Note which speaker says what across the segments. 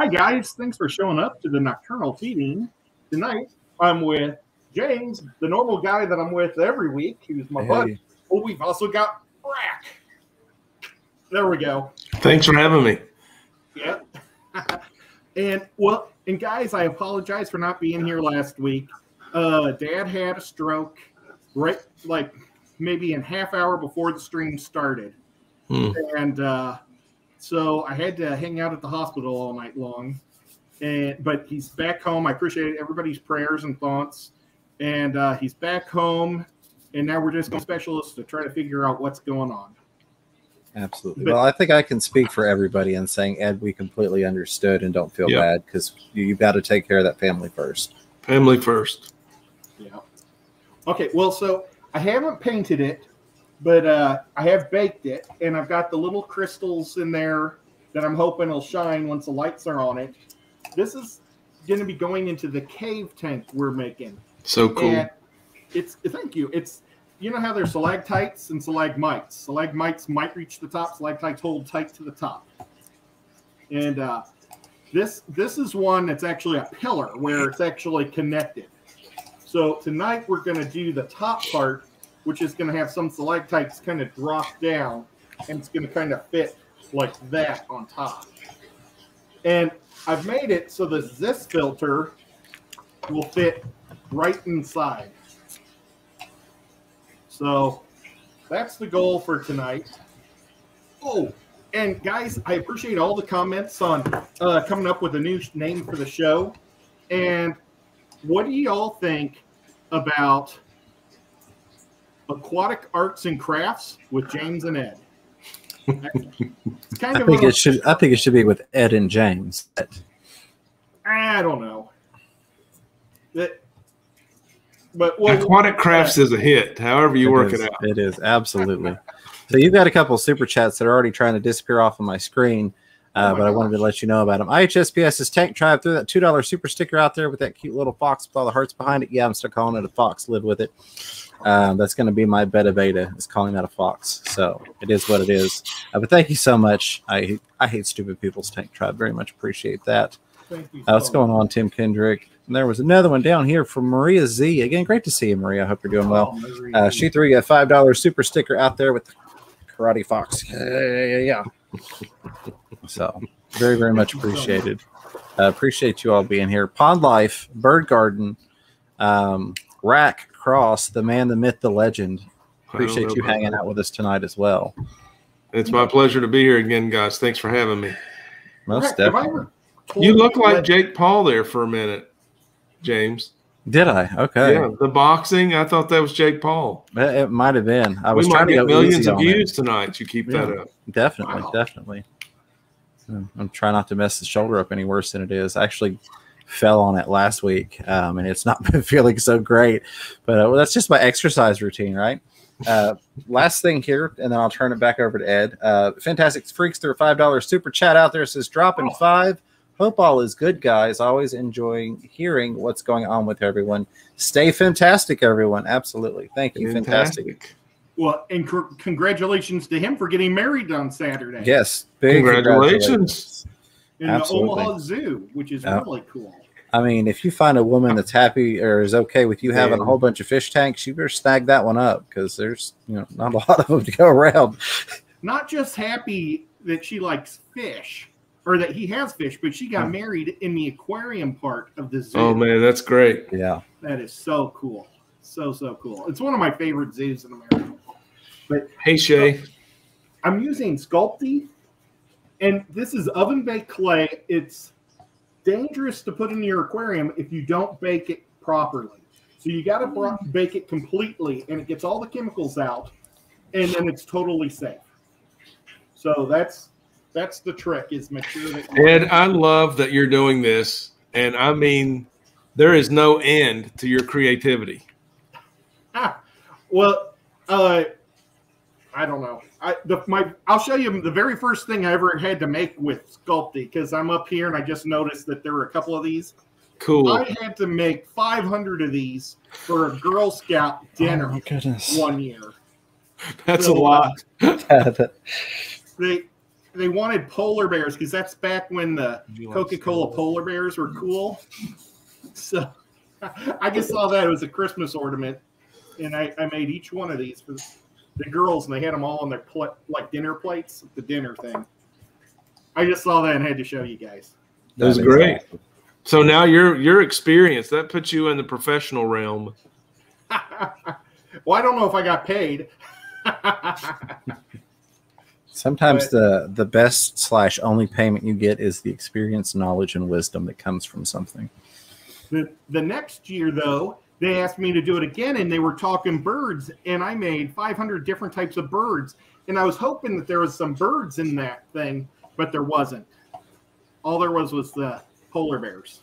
Speaker 1: Hi, guys. Thanks for showing up to the nocturnal feeding. Tonight, I'm with James, the normal guy that I'm with every week, who's my
Speaker 2: Hey.
Speaker 1: buddy. Oh, we've also got Brack. There we go.
Speaker 3: Thanks for having me.
Speaker 1: Yep. and well, and guys, I apologize for not being here last week. Uh, Dad had a stroke right, like maybe in half hour before the stream started,
Speaker 3: Hmm.
Speaker 1: and uh, so I had to hang out at the hospital all night long. And but he's back home. I appreciate everybody's prayers and thoughts, and uh, he's back home. And now we're just going specialists to try to figure out what's going on.
Speaker 2: Absolutely.
Speaker 1: But-
Speaker 2: well, I think I can speak for everybody in saying, Ed, we completely understood and don't feel
Speaker 3: Yeah.
Speaker 2: bad because you, you've got to take care of that family first.
Speaker 3: Family first.
Speaker 1: Yeah. Okay, well, so I haven't painted it, but uh, I have baked it, and I've got the little crystals in there that I'm hoping will shine once the lights are on it. This is going to be going into the cave tank we're making,
Speaker 3: So cool.
Speaker 1: and it's thank you. It's you know how there's stalactites and stalagmites. Stalagmites might reach the top. Stalactites hold tight to the top, and uh, this this is one that's actually a pillar where it's actually connected. So tonight we're going to do the top part, which is going to have some stalactites kind of drop down, and it's going to kind of fit like that on top. And I've made it so the this filter will fit right inside. So that's the goal for tonight. Oh, and guys, I appreciate all the comments on uh, coming up with a new name for the show. And what do y'all think about aquatic arts and crafts with James and Ed? It's kind
Speaker 2: I
Speaker 1: of
Speaker 2: think
Speaker 1: a-
Speaker 2: it should. I think it should be with Ed and James.
Speaker 1: I don't know. That, but well,
Speaker 3: Aquatic Crafts is a hit, however you work
Speaker 2: is,
Speaker 3: it out.
Speaker 2: It is absolutely. So you've got a couple of super chats that are already trying to disappear off of my screen, uh,
Speaker 1: Oh my
Speaker 2: but I wanted to let you know about them. IHSPS's Tank Tribe threw that two dollar super sticker out there with that cute little fox with all the hearts behind it. Yeah, I'm still calling it a fox. Live with it. Um, that's going to be my beta beta is calling that a fox. So it is what it is. Uh, but thank you so much. I I hate stupid people's Tank Tribe. Very much appreciate that.
Speaker 1: thank you
Speaker 2: Uh, what's going on, Tim Kendrick? And there was another one down here from Maria Z. Again, great to see you, Maria. I hope you're doing well.
Speaker 1: Oh,
Speaker 2: Uh, she threw you a five dollar super sticker out there with the Karate Fox. Yeah, yeah, yeah. yeah. So very, very much appreciated. Uh, appreciate you all being here. Pond Life, Bird Garden, um, Rack Cross, the man, the myth, the legend. Appreciate you hanging
Speaker 3: that.
Speaker 2: out with us tonight as well.
Speaker 3: It's my pleasure to be here again, guys. Thanks for having me.
Speaker 2: Most
Speaker 1: Right,
Speaker 2: definitely.
Speaker 3: You look like Jake Paul there for a minute, James.
Speaker 2: Did I? Okay.
Speaker 3: Yeah, the boxing. I thought that was Jake Paul.
Speaker 2: It, it might have been. I was
Speaker 3: we
Speaker 2: trying to
Speaker 3: get millions of
Speaker 2: on it.
Speaker 3: views tonight. You keep that up.
Speaker 2: Definitely,
Speaker 1: Wow.
Speaker 2: definitely. I'm trying not to mess the shoulder up any worse than it is. I actually fell on it last week, um, and it's not been feeling so great. But uh, well, that's just my exercise routine, right? Uh, last thing here, and then I'll turn it back over to Ed. Uh, Fantastic Freaks through a five dollar super chat out there says dropping five. Hope all is good, guys. Always enjoying hearing what's going on with everyone. Stay fantastic, everyone. Absolutely. Thank you. Fantastic.
Speaker 3: Fantastic.
Speaker 1: Well, and cr- congratulations to him for getting married on Saturday.
Speaker 2: Yes. Big
Speaker 3: Congratulations.
Speaker 1: in
Speaker 2: absolutely.
Speaker 1: the Omaha Zoo, which is
Speaker 2: Yeah.
Speaker 1: really cool.
Speaker 2: I mean, if you find a woman that's happy or is okay with you having a whole bunch of fish tanks, you better snag that one up because there's you know not a lot of them to go around.
Speaker 1: Not just happy that she likes fish or that he has fish, but she got
Speaker 2: Hmm.
Speaker 1: married in the aquarium part of the zoo.
Speaker 3: Oh man, that's great.
Speaker 2: Yeah,
Speaker 1: That is so cool. So, so cool. It's one of my favorite zoos in America.
Speaker 3: But Hey Shay.
Speaker 1: I'm using Sculpey, and this is oven baked clay. It's dangerous to put in your aquarium if you don't bake it properly. So you got to bro- bake it completely, and it gets all the chemicals out, and then it's totally safe. So that's that's the trick is make sure that
Speaker 3: Ed, I love that you're doing this, and I mean, there is no end to your creativity.
Speaker 1: Ah, well, uh, I don't know. I the my I'll show you the very first thing I ever had to make with Sculpey because I'm up here and I just noticed that there were a couple of these.
Speaker 3: Cool.
Speaker 1: I had to make 500 of these for a Girl Scout dinner
Speaker 2: Oh my goodness.
Speaker 1: one year.
Speaker 3: That's a lot.
Speaker 1: They they wanted polar bears because that's back when the Coca-Cola polar bears were cool. So I just saw that it was a Christmas ornament, and I, I made each one of these for the girls, and they had them all on their pl- like dinner plates, the dinner thing. I just saw that and had to show you guys.
Speaker 3: That was great.
Speaker 2: awesome.
Speaker 3: So now your your experience that puts you in the professional realm.
Speaker 1: well, I don't know if I got paid.
Speaker 2: Sometimes
Speaker 1: But-
Speaker 2: the the best slash only payment you get is the experience, knowledge, and wisdom that comes from something.
Speaker 1: The, the next year, though, they asked me to do it again, and they were talking birds, and I made 500 different types of birds. And I was hoping that there was some birds in that thing, but there wasn't. All there was was the polar bears.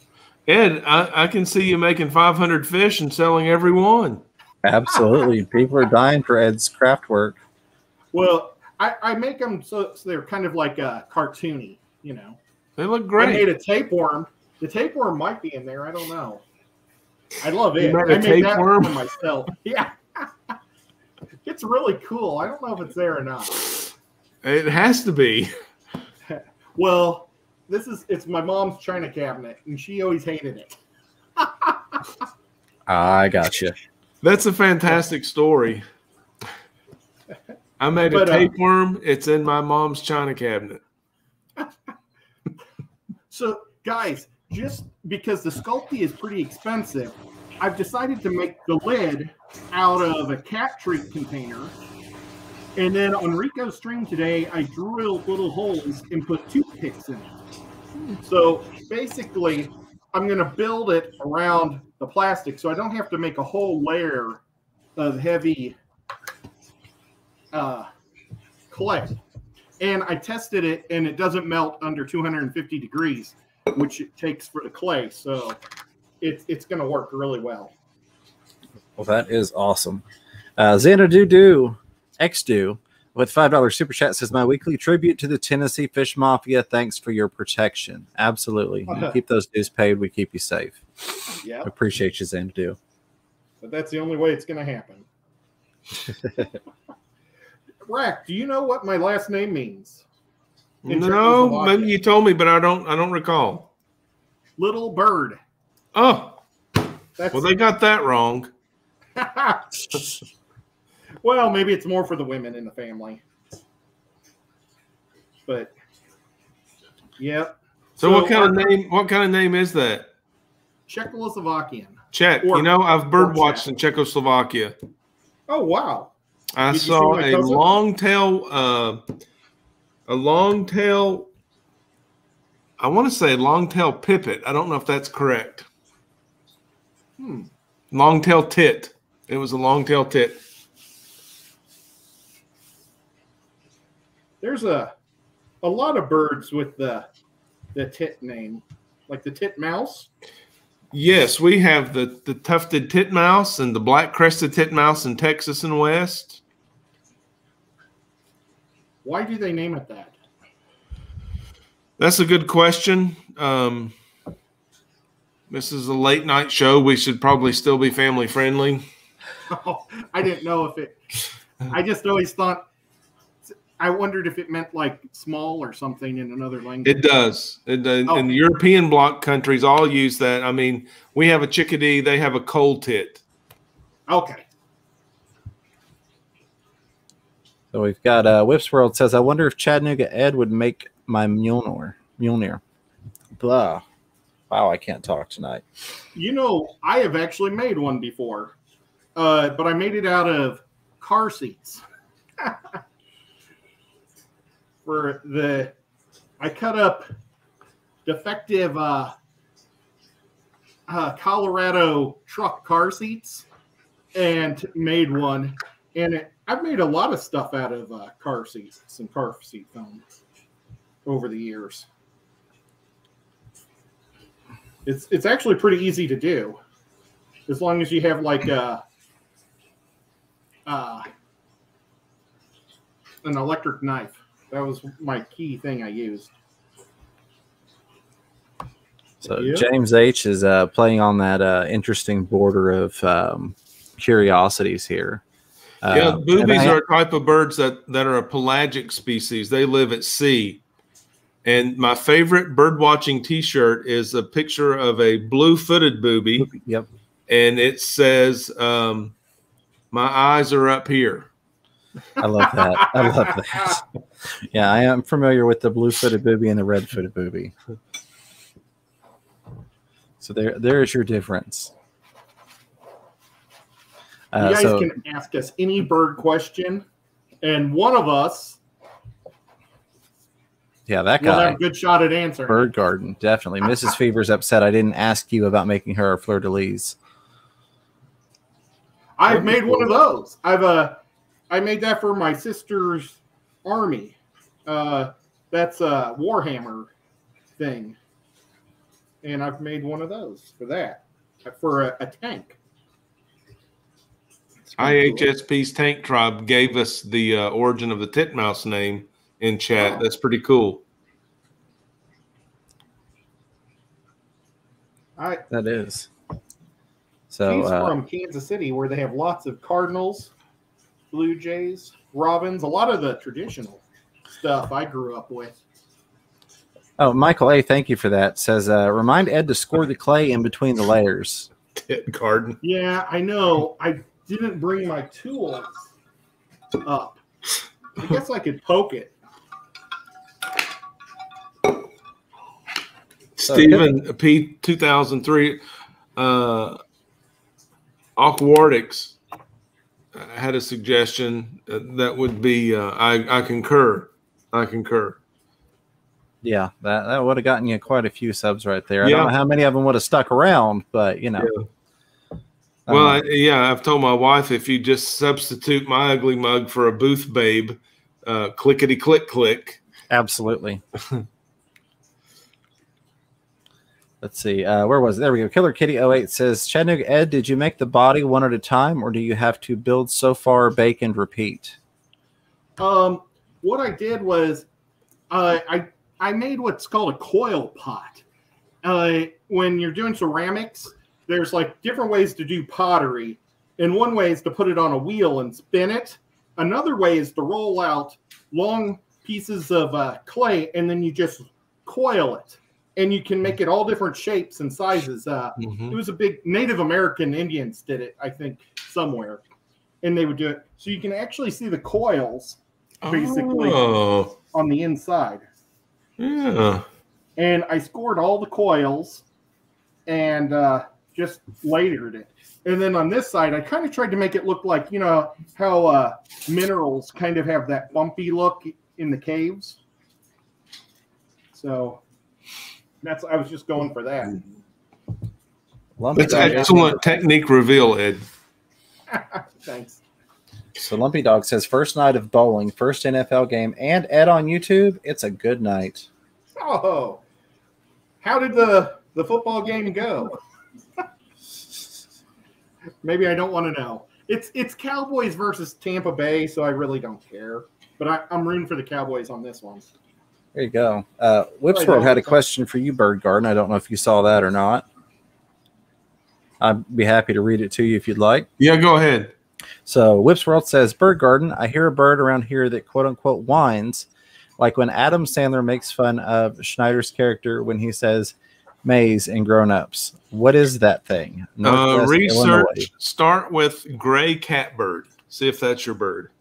Speaker 3: Ed, I, I can see you making 500 fish and selling every one.
Speaker 2: Absolutely, people are dying for Ed's craft work.
Speaker 1: Well, I, I make them so, so they're kind of like uh, cartoony, you know.
Speaker 3: They look great.
Speaker 1: I made a tapeworm. The tapeworm might be in there. I don't know. I love
Speaker 3: You
Speaker 1: it.
Speaker 3: made a
Speaker 1: I made that
Speaker 3: tapeworm?
Speaker 1: for myself. Yeah. it's really cool. I don't know if it's there or not.
Speaker 3: It has to be.
Speaker 1: Well, this is it's my mom's china cabinet, and she always hated it.
Speaker 2: I got you.
Speaker 3: That's a fantastic story. I made a
Speaker 1: But, uh,
Speaker 3: tapeworm. It's in my mom's china cabinet.
Speaker 1: So, guys, just because the Sculpey is pretty expensive, I've decided to make the lid out of a cat treat container. And then on Rico's stream today, I drilled little holes and put toothpicks in it. So basically, I'm going to build it around the plastic so I don't have to make a whole layer of heavy uh, clay. And I tested it, and it doesn't melt under 250 degrees, which it takes for the clay. So it's it's going to work really well.
Speaker 2: Well, that is awesome. Uh, Xanadu Do, X Do, with $5 super chat says, My weekly tribute to the Tennessee Fish Mafia. Thanks for your protection. Absolutely. You keep those dues paid, we keep you safe.
Speaker 1: Yeah,
Speaker 2: Appreciate you, Xander Xanadu.
Speaker 1: but that's the only way it's going to happen. Rack, do you know what my last name means? In
Speaker 3: No, maybe you told me, but I don't. I don't recall.
Speaker 1: Little bird.
Speaker 3: Oh,
Speaker 1: That's
Speaker 3: well, they got that wrong.
Speaker 1: well, maybe it's more for the women in the family. But yep,
Speaker 3: So, what kind of name? What kind of name is that?
Speaker 1: Czechoslovakian.
Speaker 3: Czech.
Speaker 1: Or-
Speaker 3: you know, I've bird
Speaker 1: or
Speaker 3: watched in Czechoslovakia.
Speaker 1: Oh wow.
Speaker 3: I
Speaker 1: Did
Speaker 3: saw a long tail, uh, a long tail. I want to say long tail pipit. I don't know if that's correct.
Speaker 1: Hmm.
Speaker 3: Long tail tit. It was a long tail tit.
Speaker 1: There's a a lot of birds with the the tit name, like the titmouse.
Speaker 3: Yes, we have the the tufted titmouse and the black crested titmouse in Texas and West.
Speaker 1: Why do they name it that?
Speaker 3: That's a good question. Um, this is a late night show. We should probably still be family friendly.
Speaker 1: I didn't know if it. I just always thought. I wondered if it meant like small or something in another language.
Speaker 3: It does. It does.
Speaker 1: Oh.
Speaker 3: And the European bloc countries all use that. I mean, we have a chickadee, they have a coal tit.
Speaker 1: Okay.
Speaker 2: So we've got uh, Whips World says, I wonder if Chattanooga Ed would make my Mjolnir. Mjolnir. Blah. Wow, I can't talk tonight.
Speaker 1: You know, I have actually made one before, uh, but I made it out of car seats. For the, I cut up defective uh, uh, Colorado truck car seats and made one. And it, I've made a lot of stuff out of uh, car seats and car seat foam over the years. It's it's actually pretty easy to do, as long as you have like a, uh, an electric knife. That was my key thing I used.
Speaker 2: So
Speaker 1: Yeah.
Speaker 2: James H is uh, playing on that uh, interesting border of um, curiosities here.
Speaker 3: Yeah,
Speaker 2: Um,
Speaker 3: boobies are a type of birds that, that are a pelagic species. They live at sea. And my favorite bird watching t shirt is a picture of a blue footed booby,
Speaker 2: Yep.
Speaker 3: and it says, um, My eyes are up here.
Speaker 2: I love that. I love that. Yeah, I am familiar with the blue-footed booby and the red-footed booby. So there, there is your difference.
Speaker 1: You
Speaker 2: Uh,
Speaker 1: guys
Speaker 2: so
Speaker 1: can ask us any bird question, and one of us
Speaker 2: yeah, that
Speaker 1: will have a good shot at answering.
Speaker 2: Bird Garden, definitely. Mrs. Fever's upset. I didn't ask you about making her a fleur de lis.
Speaker 1: I've made one of those. I've uh, I made that for my sister's army. Uh, that's a Warhammer thing, and I've made one of those for that for a, a tank. It's pretty cool.
Speaker 3: IHSP's Tank Tribe gave us the uh, origin of the titmouse name in chat. That's pretty cool.
Speaker 1: I,
Speaker 2: That is. So
Speaker 1: He's
Speaker 2: uh,
Speaker 1: from Kansas City, where they have lots of Cardinals, Blue Jays, Robins, a lot of the traditional stuff I grew up with.
Speaker 2: oh, Michael A, thank you for that. Says uh, remind Ed to score the clay in between the layers.
Speaker 3: Garden.
Speaker 1: Yeah, I know. I didn't bring my tools up. I guess I could poke it.
Speaker 3: Stephen P. 2003 uh, Aquartics uh, had a suggestion uh, that would be uh, I, I concur. I concur.
Speaker 2: Yeah, that, that would have gotten you quite a few subs right there. I
Speaker 3: Yeah.
Speaker 2: don't know how many of them would have stuck around, but you know.
Speaker 3: Well,
Speaker 2: Um,
Speaker 3: I, yeah, I've told my wife if you just substitute my ugly mug for a booth babe, uh, clickety click click.
Speaker 2: absolutely. Let's see. Uh, where was it? There we go. Killer Kitty 08 says, Chattanooga Ed, did you make the body one at a time or do you have to build so far, bake, and repeat?
Speaker 1: Um, what I did was, uh, I I made what's called a coil pot. Uh, when you're doing ceramics, there's like different ways to do pottery, and one way is to put it on a wheel and spin it. Another way is to roll out long pieces of uh, clay and then you just coil it, and you can make it all different shapes and sizes. Uh,
Speaker 3: Mhm.
Speaker 1: it was a big Native American Indians did it, I think, somewhere, and they would do it. So you can actually see the coils basically
Speaker 3: Oh,
Speaker 1: on the inside.
Speaker 3: yeah.
Speaker 1: And I scored all the coils and uh, just layered it. And then on this side, I kind of tried to make it look like, you know, how uh, minerals kind of have that bumpy look in the caves. So that's, I was just going for that.
Speaker 2: Lumpy
Speaker 3: That's
Speaker 2: Dog,
Speaker 3: excellent technique reveal, Ed.
Speaker 1: Thanks.
Speaker 2: So Lumpy Dog says, first night of bowling, first NFL game, and Ed on YouTube. It's a good night.
Speaker 1: Oh, how did the, the football game go? Maybe I don't want to know. It's it's Cowboys versus Tampa Bay, so I really don't care. But I, I'm rooting for the Cowboys on this one.
Speaker 2: There you go. Uh, Whips World had a question for you, Bird Garden. I don't know if you saw that or not. I'd be happy to read it to you if you'd like.
Speaker 3: Yeah, go ahead.
Speaker 2: So Whips World says, Bird Garden, I hear a bird around here that quote unquote whines, like when Adam Sandler makes fun of Schneider's character when he says maze in grown ups. What is that thing?
Speaker 3: Uh, research.
Speaker 2: Illinois.
Speaker 3: Start with gray catbird. See if that's your bird.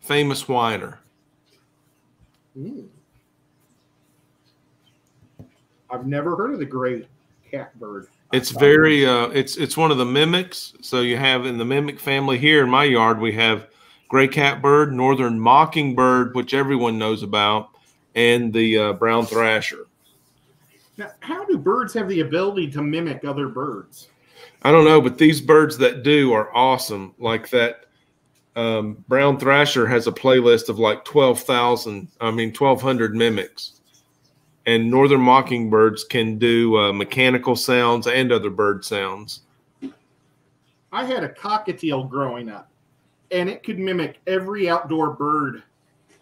Speaker 3: Famous whiner.
Speaker 1: Mm. I've never heard of the gray catbird.
Speaker 3: It's very. Uh, it's it's one of the mimics. So you have in the mimic family here in my yard we have gray catbird, northern mockingbird, which everyone knows about, and the uh, brown thrasher.
Speaker 1: Now, how do birds have the ability to mimic other birds?
Speaker 3: I don't know, but these birds that do are awesome. Like that um, brown thrasher has a playlist of like twelve thousand. I mean, twelve hundred mimics. And northern mockingbirds can do uh, mechanical sounds and other bird sounds.
Speaker 1: I had a cockatiel growing up, and it could mimic every outdoor bird.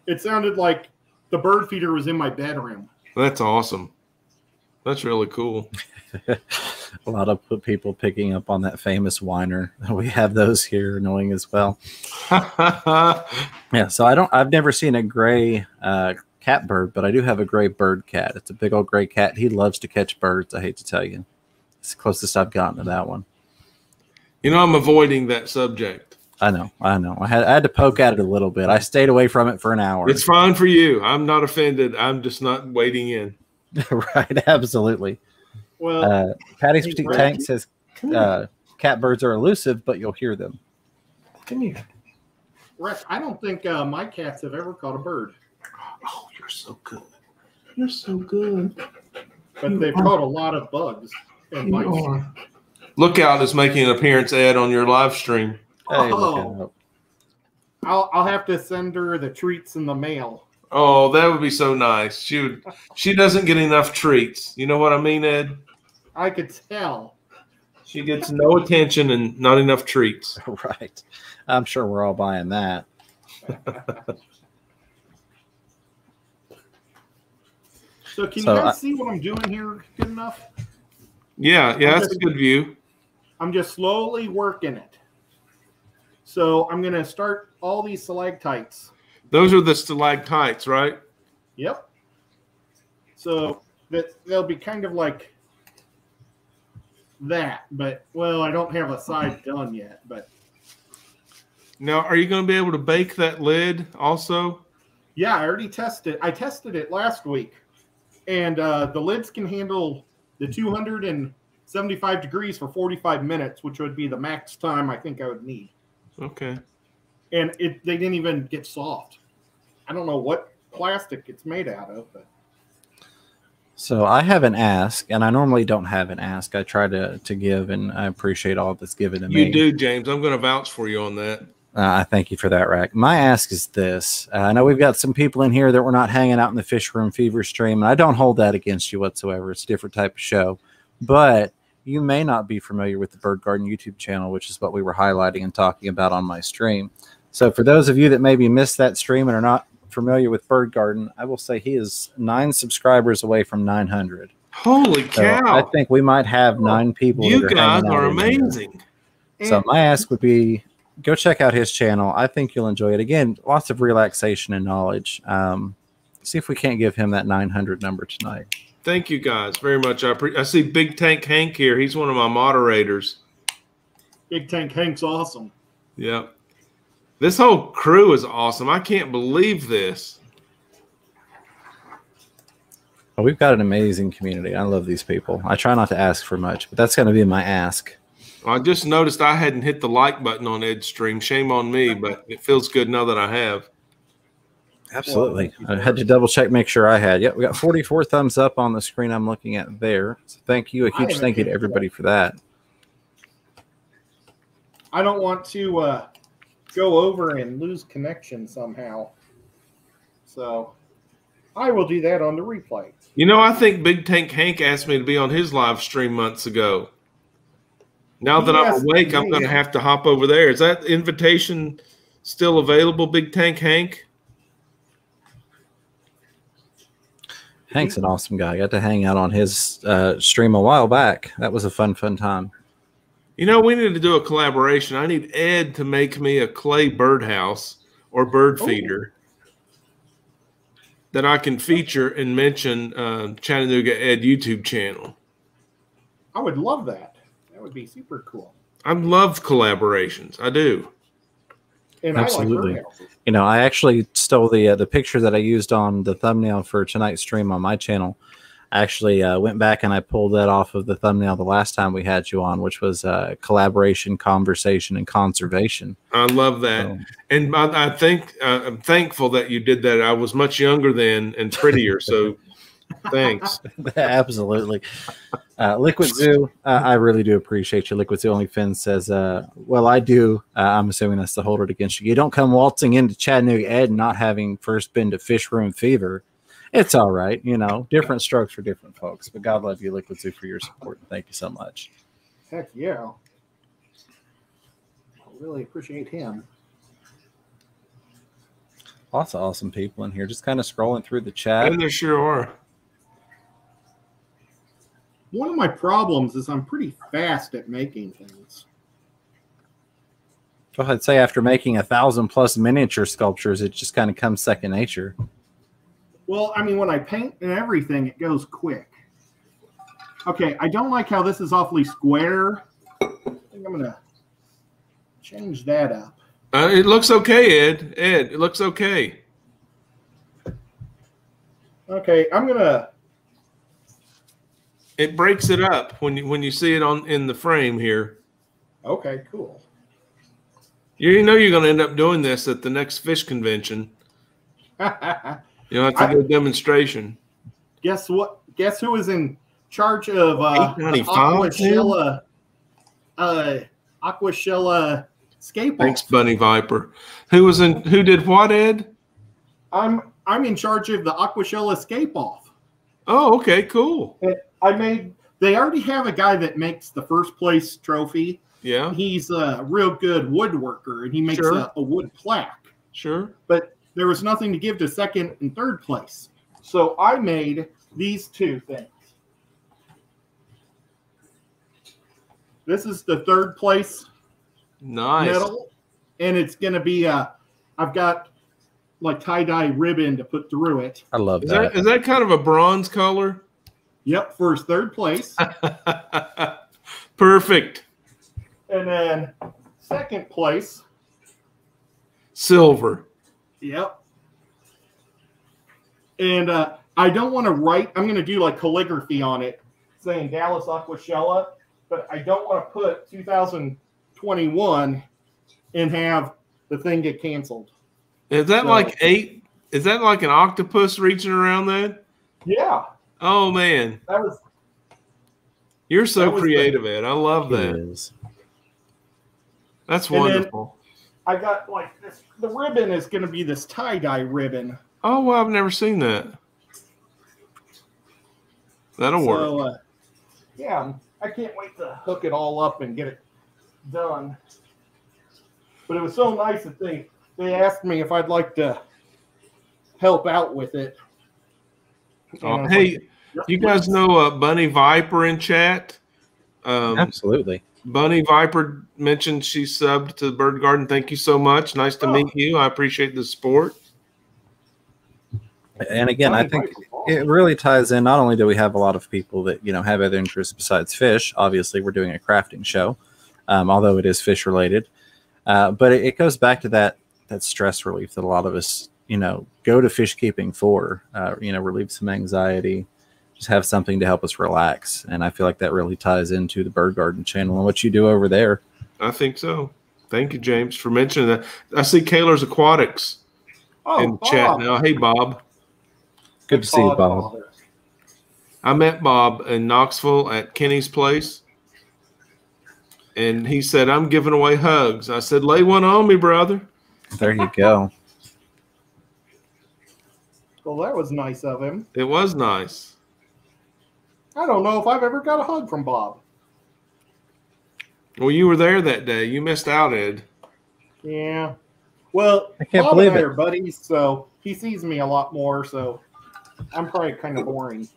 Speaker 1: It sounded like the bird feeder was in my bedroom.
Speaker 3: That's awesome. That's really cool.
Speaker 2: a lot of people picking up on that famous whiner. We have those here annoying as well. Yeah, so I don't. I've never seen a gray uh, catbird, but I do have a gray bird cat. It's a big old gray cat. He loves to catch birds. I hate to tell you, it's the closest I've gotten to that one.
Speaker 3: you know, I'm avoiding that subject.
Speaker 2: I know, I know. I had I had to poke at it a little bit. I stayed away from it for an hour.
Speaker 3: It's fine for you. I'm not offended. I'm just not wading in.
Speaker 2: right, absolutely.
Speaker 1: Well,
Speaker 2: Uh, Patty's
Speaker 1: Hey,
Speaker 2: Petite
Speaker 1: Brad,
Speaker 2: Tank says
Speaker 3: Come here.
Speaker 2: uh, catbirds are elusive, but you'll hear them.
Speaker 3: Come here.
Speaker 1: Rex, I don't think uh, my cats have ever caught a bird,
Speaker 3: Oh, you're so good. You're so good.
Speaker 1: but they've caught a lot of bugs and mice.
Speaker 3: Lookout is making an appearance ad on your live stream.
Speaker 2: Hey,
Speaker 1: Oh. I'll, I'll have to send her the treats in the mail.
Speaker 3: Oh, that would be so nice. She would, she doesn't get enough treats. You know what I mean, Ed?
Speaker 1: I could tell.
Speaker 3: She gets no attention and not enough treats.
Speaker 2: right. I'm sure we're all buying that.
Speaker 1: So can
Speaker 2: So
Speaker 1: you guys
Speaker 2: I-
Speaker 1: see what I'm doing here good enough?
Speaker 3: Yeah, yeah, that's a good view.
Speaker 1: I'm just slowly working it. So I'm gonna start all these stalactites.
Speaker 3: Those are the stalactites, right?
Speaker 1: Yep. So that they'll be kind of like that, but well, I don't have a side done yet, but
Speaker 3: Now, are you going to be able to bake that lid also?
Speaker 1: yeah, I already tested. I tested it last week, and uh, the lids can handle the 275 degrees for 45 minutes, which would be the max time I think I would need.
Speaker 3: Okay.
Speaker 1: And it they didn't even get soft. I don't know what plastic it's made out of, but
Speaker 2: So I have an ask, and I normally don't have an ask. I try to to give, and I appreciate all that's given to me.
Speaker 3: You do, James. I'm going to vouch for you on that.
Speaker 2: Uh, I thank you for that, Rack. My ask is this: uh, I know we've got some people in here that we're not hanging out in the Fish Room Fever stream, and I don't hold that against you whatsoever. It's a different type of show, but you may not be familiar with the Bird Garden YouTube channel, which is what we were highlighting and talking about on my stream. So, for those of you that maybe missed that stream and are not familiar with Bird Garden, I will say he is nine subscribers away from 900.
Speaker 3: Holy
Speaker 2: So I think we might have nine people.
Speaker 3: you
Speaker 2: are
Speaker 3: guys are amazing.
Speaker 2: So my ask would be go check out his channel. I think you'll enjoy it. Again, lots of relaxation and knowledge. Um, see if we can't give him that 900 number tonight.
Speaker 3: Thank you guys very much. I, pre- I see Big Tank Hank here. He's one of my moderators.
Speaker 1: Big Tank Hank's awesome.
Speaker 3: Yep. This whole crew is awesome. I can't believe this.
Speaker 2: But we've got an amazing community. I love these people. I try not to ask for much, but that's going to be my ask.
Speaker 3: I just noticed I hadn't hit the like button on Ed's stream. Shame on me, but it feels good now that I have.
Speaker 2: Absolutely. I had to double check, make sure I had. Yep, we got 44 thumbs up on the screen I'm looking at there. So thank you. A huge thank you to everybody for that.
Speaker 1: I don't want to uh, go over and lose connection somehow. So I will do that on the replay.
Speaker 3: You know, I think Big Tank Hank asked me to be on his live stream months ago. Now that I'm awake, I'm going to have to hop over there. Is that invitation still available, Big Tank Hank?
Speaker 2: Hank's an awesome guy. I got to hang out on his uh, stream a while back. That was a fun, fun time.
Speaker 3: You know, we need to do a collaboration. I need Ed to make me a clay birdhouse or bird
Speaker 1: Oh.
Speaker 3: feeder that I can feature and mention uh, Chattanooga Ed YouTube channel.
Speaker 1: I would love that. That would be super cool.
Speaker 3: I love collaborations. I do.
Speaker 1: And
Speaker 2: Absolutely.
Speaker 1: I like.
Speaker 2: You know, I actually stole the uh, the picture that I used on the thumbnail for tonight's stream on my channel. I actually uh, went back and I pulled that off of the thumbnail the last time we had you on, which was uh, collaboration, conversation, and conservation.
Speaker 3: I love that.
Speaker 2: So,
Speaker 3: And I, I think uh, I'm thankful that you did that. I was much younger then and prettier. So thanks.
Speaker 2: absolutely. Uh, Liquid Zoo, uh, I really do appreciate you. Liquid Zoo Only Finn says, uh, Well, I do. Uh, I'm assuming that's to hold it against you. You don't come waltzing into Chattanooga Ed not having first been to Fish Room Fever. It's all right. You know, different strokes for different folks. But God love you, Liquid Zoo, for your support. Thank you so much.
Speaker 1: Heck yeah. I really appreciate him.
Speaker 2: Lots of awesome people in here. Just kind of scrolling through the chat.
Speaker 3: And there sure are.
Speaker 1: one of my problems is I'm pretty fast at making things.
Speaker 2: Well, I'd say after making a thousand plus miniature sculptures, it just kind of comes second nature.
Speaker 1: Well, I mean, when I paint and everything, it goes quick. Okay, I don't like how this is awfully square. I think I'm gonna change that up.
Speaker 3: Uh, it looks okay, Ed. Ed, it looks okay.
Speaker 1: Okay, I'm gonna.
Speaker 3: It breaks it up when you when you see it on in the frame here.
Speaker 1: Okay, cool.
Speaker 3: You know you're going to end up doing this at the next fish convention. You know, it's a
Speaker 1: I-
Speaker 3: good demonstration.
Speaker 1: Guess what? Guess who is in charge of uh, the
Speaker 3: 895,
Speaker 1: Aquashella, uh, Aquashella skate
Speaker 3: Thanks. Bunny Viper. Who was in? Who did what, Ed?
Speaker 1: I'm I'm in charge of the Aquashella escape off.
Speaker 3: Oh, okay, cool.
Speaker 1: I made. They already have a guy that makes the first place trophy.
Speaker 3: Yeah,
Speaker 1: He's a real good woodworker, and he makes
Speaker 3: Sure.
Speaker 1: a, a wood plaque.
Speaker 3: sure.
Speaker 1: But there was nothing to give to second and third place, so I made these two things. This is the third place
Speaker 3: Nice.
Speaker 1: medal, and it's going to be uh I've got like tie dye ribbon to put through it.
Speaker 2: I love
Speaker 3: Is
Speaker 2: that.
Speaker 3: that is that kind of a bronze color?
Speaker 1: Yep, for third place,
Speaker 3: Perfect.
Speaker 1: and then second place.
Speaker 3: Silver.
Speaker 1: Yep. And uh, I don't want to write. I'm going to do like calligraphy on it, saying Dallas Aquashella, but I don't want to put 2021 and have the thing get canceled.
Speaker 3: Is that
Speaker 1: So-
Speaker 3: like eight? Is that like an octopus reaching around that?
Speaker 1: Yeah,
Speaker 3: Oh man,
Speaker 1: that was
Speaker 3: you're so
Speaker 1: That was the-
Speaker 3: creative, Ed. I love
Speaker 2: It
Speaker 3: that.
Speaker 2: is.
Speaker 3: That's
Speaker 1: then-
Speaker 3: wonderful.
Speaker 1: I got like this. The ribbon is going to be this tie dye ribbon.
Speaker 3: Oh well, I've never seen that. That'll work.
Speaker 1: Uh, yeah, I can't wait to hook it all up and get it done. But it was so nice that they they asked me if I'd like to help out with it.
Speaker 3: Oh, hey,
Speaker 1: like,
Speaker 3: you guys know uh, Bunny Viper in chat? Um,
Speaker 2: Absolutely.
Speaker 3: Bunny Viper mentioned she subbed to the Bird Garden. Thank you so much. Nice to
Speaker 1: Oh.
Speaker 3: meet you. I appreciate the support.
Speaker 2: And again, I think
Speaker 1: Viper's
Speaker 2: it really ties in. Not only do we have a lot of people that you know have other interests besides fish. Obviously, we're doing a crafting show, um, although it is fish related. Uh, but it, it goes back to that that stress relief that a lot of us you know go to fish keeping for. Uh, you know, relieve some anxiety, just have something to help us relax. And I feel like that really ties into the Bird Garden channel and what you do over there.
Speaker 3: I think so. Thank you, James, for mentioning that. I see Kaler's Aquatics
Speaker 1: oh,
Speaker 3: in chat now. Hey, Bob.
Speaker 2: Good to see you, Bob.
Speaker 3: I met Bob in Knoxville at Kenny's place. And he said, I'm giving away hugs. I said, lay one on me, brother.
Speaker 2: There you go.
Speaker 1: Well, that was nice of him.
Speaker 3: It was nice.
Speaker 1: I don't know if I've ever got a hug from Bob.
Speaker 3: Well, you were there that day. You missed out, Ed.
Speaker 1: Yeah. Well,
Speaker 2: I can't
Speaker 1: Bob
Speaker 2: believe
Speaker 1: and I
Speaker 2: it.
Speaker 1: are buddies, so he sees me a lot more. So I'm probably kind of boring.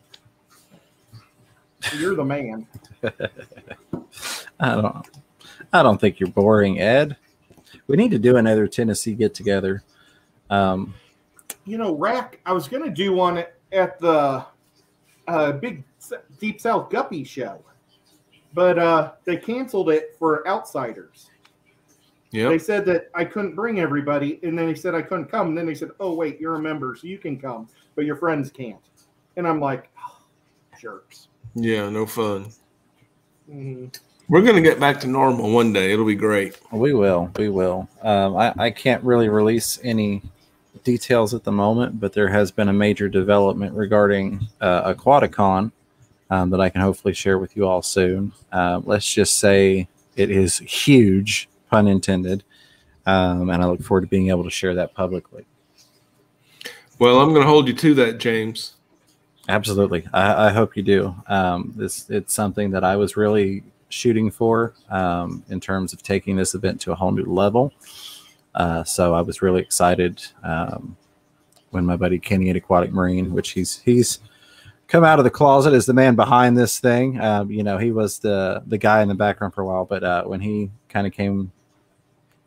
Speaker 1: You're the man.
Speaker 2: I don't. I don't think you're boring, Ed. We need to do another Tennessee get together. Um,
Speaker 1: You know, Rack. I was gonna do one at the uh, big S- Deep South Guppy show, but uh, they canceled it for outsiders. Yeah.
Speaker 3: They
Speaker 1: said that I couldn't bring everybody, and then they said I couldn't come. And then they said, "Oh wait, you're a member, so you can come, but your friends can't." And I'm like, "Oh, "Jerks."
Speaker 3: Yeah, no fun.
Speaker 1: Mhm.
Speaker 3: We're going to get back to normal one day. It'll be great.
Speaker 2: we will. We will. Um, I, I can't really release any details at the moment, but there has been a major development regarding uh, Aquaticon um, that I can hopefully share with you all soon. Uh, let's just say it is huge, pun intended, um, and I look forward to being able to share that publicly.
Speaker 3: Well, I'm going to hold you to that, James.
Speaker 2: Absolutely. I, I hope you do. Um, this it's something that I was really shooting for um, in terms of taking this event to a whole new level. Uh, so I was really excited um, when my buddy Kenny at Aquatic Marine, which he's he's come out of the closet as the man behind this thing. Um, you know, he was the the guy in the background for a while, but uh, when he kind of came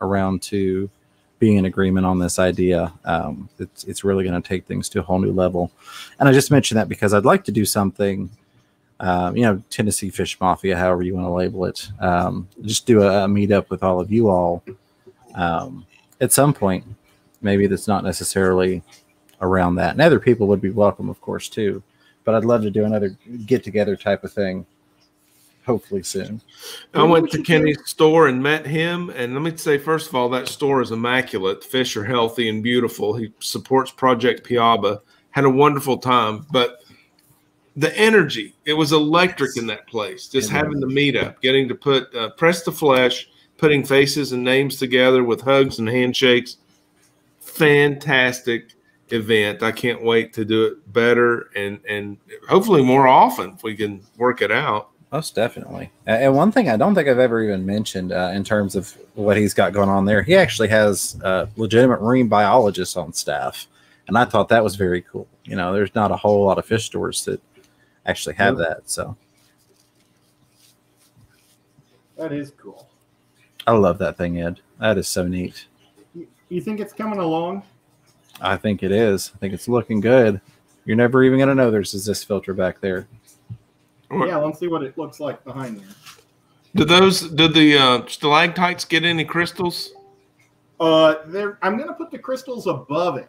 Speaker 2: around to being in agreement on this idea, um, it's it's really going to take things to a whole new level. And I just mentioned that because I'd like to do something. Um, you know, Tennessee Fish Mafia, however you want to label it. Um, just do a, a meetup with all of you all um, at some point. Maybe that's not necessarily around that. And other people would be welcome, of course, too but I'd love to do another get together type of thing. Hopefully soon.
Speaker 3: I went to Kenny's store and met him. And let me say, first of all, that store is immaculate. The Fish are healthy and beautiful. He supports Project Piaba. Had a wonderful time. But the energy, it was electric in that place. Just having the meetup, getting to put uh, press the flesh, putting faces and names together with hugs and handshakes. Fantastic event. I can't wait to do it better and and hopefully more often if we can work it out.
Speaker 2: Most definitely. And one thing I don't think I've ever even mentioned uh, in terms of what he's got going on there, he actually has uh, legitimate marine biologists on staff, and I thought that was very cool. You know, there's not a whole lot of fish stores that actually have yep. that. So
Speaker 1: that is cool.
Speaker 2: I love that thing, Ed. That is so neat.
Speaker 1: You think it's coming along?
Speaker 2: I think it is. I think it's looking good. You're never even gonna know there's a this filter back there.
Speaker 1: Yeah, let's see what it looks like behind there.
Speaker 3: Did those did the uh, stalactites get any crystals?
Speaker 1: Uh, there. I'm gonna put the crystals above it,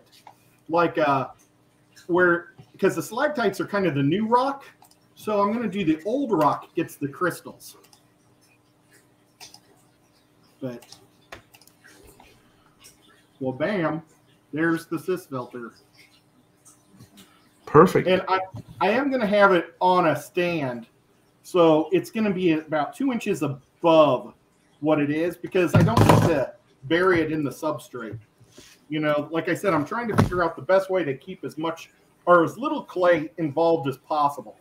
Speaker 1: like uh, where because the stalactites are kind of the new rock, so I'm gonna do the old rock gets the crystals. But well, bam there's the cis filter.
Speaker 3: Perfect.
Speaker 1: And I, I am going to have it on a stand. So it's going to be about two inches above what it is because I don't need to bury it in the substrate. You know, like I said, I'm trying to figure out the best way to keep as much or as little clay involved as possible.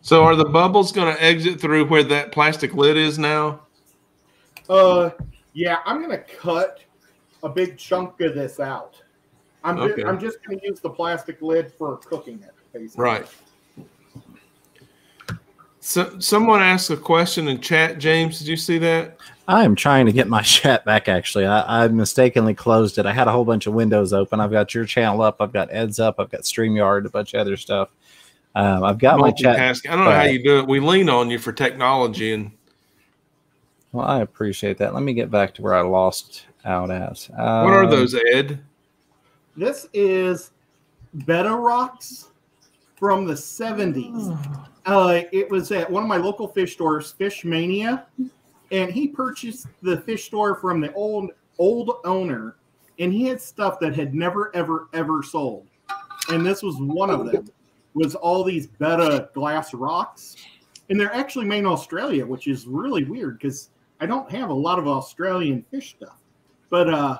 Speaker 3: So are the bubbles going to exit through where that plastic lid is now?
Speaker 1: Uh, yeah, I'm going to cut a big chunk of this out. I'm okay. just, I'm just going to use the plastic lid for cooking it, basically.
Speaker 3: Right. So, someone asked a question in chat. James, did you see that?
Speaker 2: I'm trying to get my chat back. Actually, I, I, mistakenly closed it. I had a whole bunch of windows open. I've got your channel up. I've got Ed's up. I've got Streamyard, a bunch of other stuff. Um, I've got my chat. I
Speaker 3: don't know how you do it. We lean on you for technology, and
Speaker 2: well, I appreciate that. Let me get back to where I lost out as.
Speaker 3: Um, what are um, those, Ed?
Speaker 1: This is Betta Rocks from the 70s. Uh, it was at one of my local fish stores, Fish Mania, and he purchased the fish store from the old old owner, and he had stuff that had never ever ever sold, and this was one of them. Was all these Betta glass rocks, and they're actually made in Australia, which is really weird because I don't have a lot of Australian fish stuff. But uh,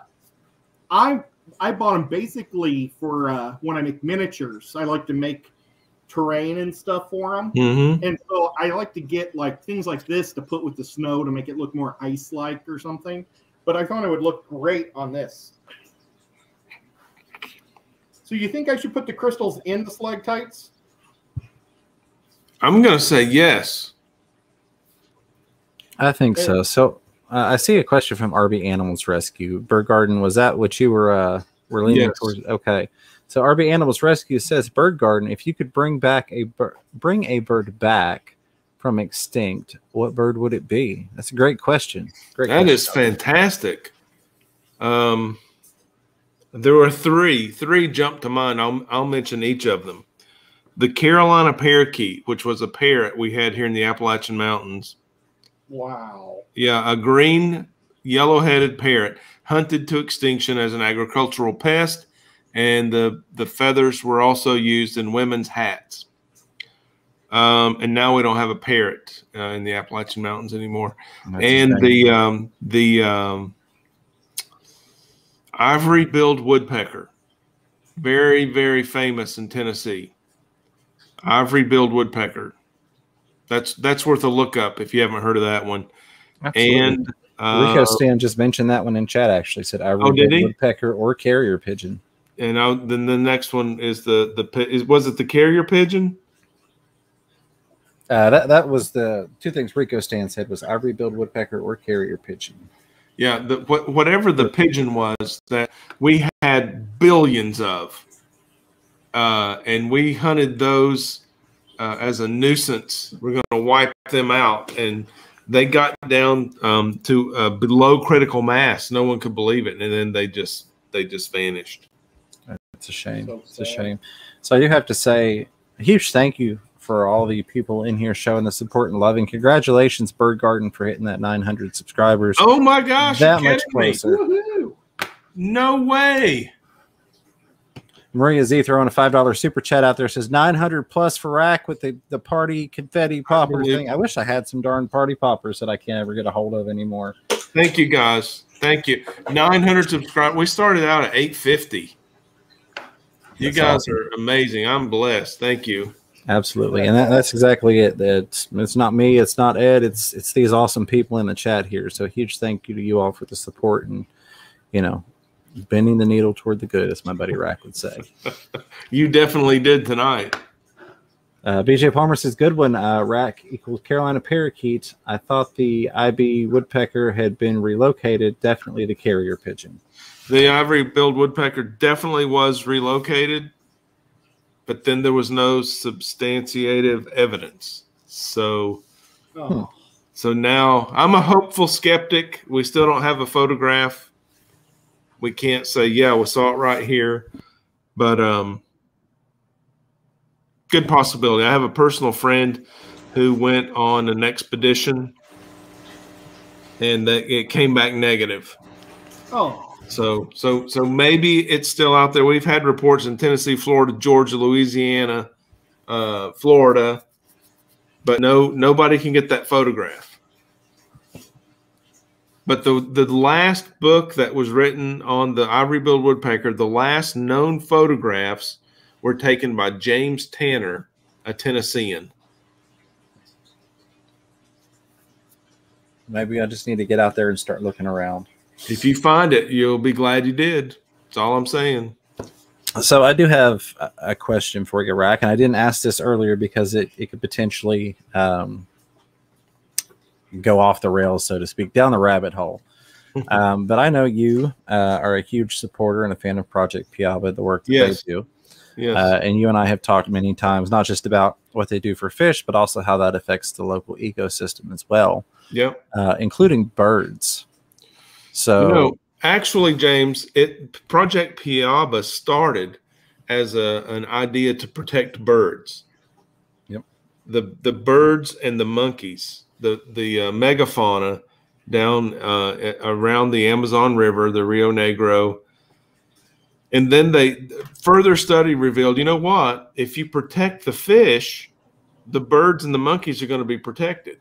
Speaker 1: I I bought them basically for uh, when I make miniatures. I like to make terrain and stuff for them,
Speaker 3: mm-hmm.
Speaker 1: and so I like to get like things like this to put with the snow to make it look more ice-like or something. But I thought it would look great on this. So you think I should put the crystals in the stalactites?
Speaker 3: I'm gonna say yes.
Speaker 2: I think so. So uh, I see a question from RB Animals Rescue. Bird Garden, was that what you were uh, were leaning yes. towards? Okay. So RB Animals Rescue says Bird Garden, if you could bring back a bir- bring a bird back from extinct, what bird would it be? That's a great question. Great.
Speaker 3: That
Speaker 2: question.
Speaker 3: is fantastic. Um, there were three. Three jumped to mind. I'll I'll mention each of them. The Carolina parakeet, which was a parrot we had here in the Appalachian Mountains.
Speaker 1: Wow.
Speaker 3: Yeah, a green yellow-headed parrot hunted to extinction as an agricultural pest, and the the feathers were also used in women's hats. Um, and now we don't have a parrot uh, in the Appalachian Mountains anymore. That's and the um, the um, ivory-billed woodpecker, very very famous in Tennessee. Ivory-billed woodpecker. That's that's worth a look up if you haven't heard of that one. Absolutely. And
Speaker 2: uh, Rico Stan just mentioned that one in chat. Actually, said I oh, woodpecker or carrier pigeon.
Speaker 3: and I, then the next one is the the is was it the carrier pigeon?
Speaker 2: Uh, that that was the two things Rico Stan said was ivory billed woodpecker or carrier pigeon.
Speaker 3: Yeah, the, what, whatever the pigeon was that we had billions of, uh, and we hunted those uh, as a nuisance. We're going to wipe them out, and they got down um, to uh, below critical mass. No one could believe it, and then they just they just vanished.
Speaker 2: It's a shame.
Speaker 1: So
Speaker 2: it's a shame. So I do have to say a huge thank you for all the people in here showing the support and loving. Congratulations, Bird Garden, for hitting that 900 subscribers.
Speaker 3: Oh my gosh!
Speaker 2: that much closer.
Speaker 3: No way.
Speaker 2: Maria Z throwing a five dollar super chat out there says 900 plus for rack with the, the party confetti poppers
Speaker 3: believe-
Speaker 2: thing. I wish I had some darn party poppers that I can't ever get a hold of anymore.
Speaker 3: Thank you guys. Thank you. 900 subscribers. We started out at 850. You
Speaker 2: That's
Speaker 3: guys
Speaker 2: awesome.
Speaker 3: are amazing. I'm blessed. Thank you.
Speaker 2: Absolutely, and that, that's exactly it. That it's not me, it's not Ed, it's it's these awesome people in the chat here. So huge thank you to you all for the support and you know bending the needle toward the good, as my buddy Rack would say.
Speaker 3: You definitely did tonight.
Speaker 2: Uh, BJ Palmer says, "Good one. Uh, Rack equals Carolina parakeet. I thought the IB woodpecker had been relocated. Definitely the carrier pigeon.
Speaker 3: The ivory billed woodpecker definitely was relocated, but then there was no substantiative evidence. So
Speaker 1: Oh,
Speaker 3: so now I'm a hopeful skeptic. We still don't have a photograph. We can't say, yeah, we saw it right here. But um good possibility. I have a personal friend who went on an expedition and that it came back negative.
Speaker 1: oh,
Speaker 3: So so so maybe it's still out there. We've had reports in Tennessee, Florida, Georgia, Louisiana, uh, Florida, but no nobody can get that photograph. But the the last book that was written on the ivory billed woodpecker, the last known photographs were taken by James Tanner, a Tennessean.
Speaker 2: Maybe I just need to get out there and start looking around."
Speaker 3: If you find it, you'll be glad you did. That's all I'm saying.
Speaker 2: So I do have a- a question for you, Rack, and I didn't ask this earlier because it, it could potentially um, go off the rails, so to speak, down the rabbit hole. um, but I know you uh, are a huge supporter and a fan of Project Piaba, the work that
Speaker 3: Yes.
Speaker 2: they do.
Speaker 3: Yes.
Speaker 2: Uh, and you and I have talked many times, not just about what they do for fish, but also how that affects the local ecosystem as well,
Speaker 3: yep.
Speaker 2: uh, including birds. So,
Speaker 3: You know, actually, James, it Project Piaba started as a an idea to protect birds.
Speaker 2: Yep.
Speaker 3: The the birds and the monkeys, the the uh, megafauna down uh, around the Amazon River, the Rio Negro. And then they further study revealed, you know what? If you protect the fish, the birds and the monkeys are going to be protected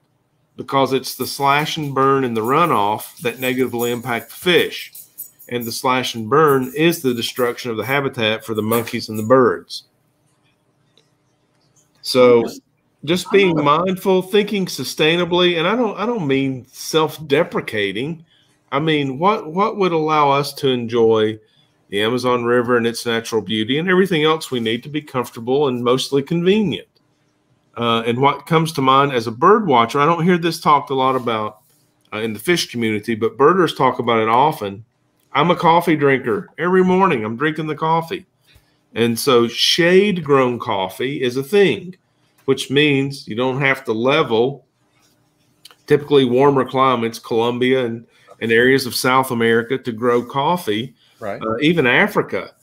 Speaker 3: because it's the slash and burn and the runoff that negatively impact the fish. And the slash and burn is the destruction of the habitat for the monkeys and the birds. So just being mindful, thinking sustainably, and I don't I don't mean self-deprecating. I mean what what would allow us to enjoy the Amazon River and its natural beauty and everything else we need to be comfortable and mostly convenient. Uh, and what comes to mind as a bird watcher, I don't hear this talked a lot about uh, in the fish community, but birders talk about it often. I'm a coffee drinker. Every morning I'm drinking the coffee. And so shade grown coffee is a thing, which means you don't have to level typically warmer climates, Colombia and, and areas of South America to grow coffee
Speaker 2: right.
Speaker 3: uh, even Africa,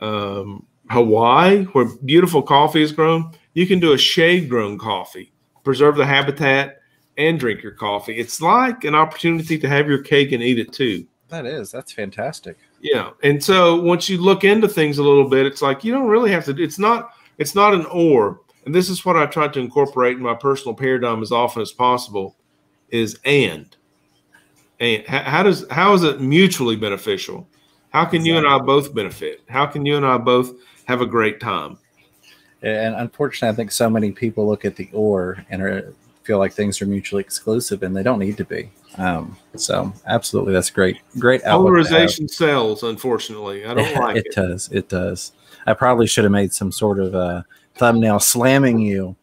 Speaker 3: um, Hawaii, where beautiful coffee is grown, you can do a shade grown coffee, preserve the habitat, and drink your coffee. It's like an opportunity to have your cake and eat it too.
Speaker 2: That is, that's fantastic.
Speaker 3: Yeah. And so once you look into things a little bit, it's like you don't really have to, it's not, it's not an or. And this is what I try to incorporate in my personal paradigm as often as possible is and. And how, does how is it mutually beneficial? How can you and I both benefit? How can you and I both have a great time?
Speaker 2: And unfortunately, I think so many people look at the or and are feel like things are mutually exclusive, and they don't need to be. Um, so absolutely, that's great. Great outlook to have.
Speaker 3: Polarization sells, unfortunately. I don't like
Speaker 2: it
Speaker 3: it.
Speaker 2: does. It does. I probably should have made some sort of uh, thumbnail slamming you,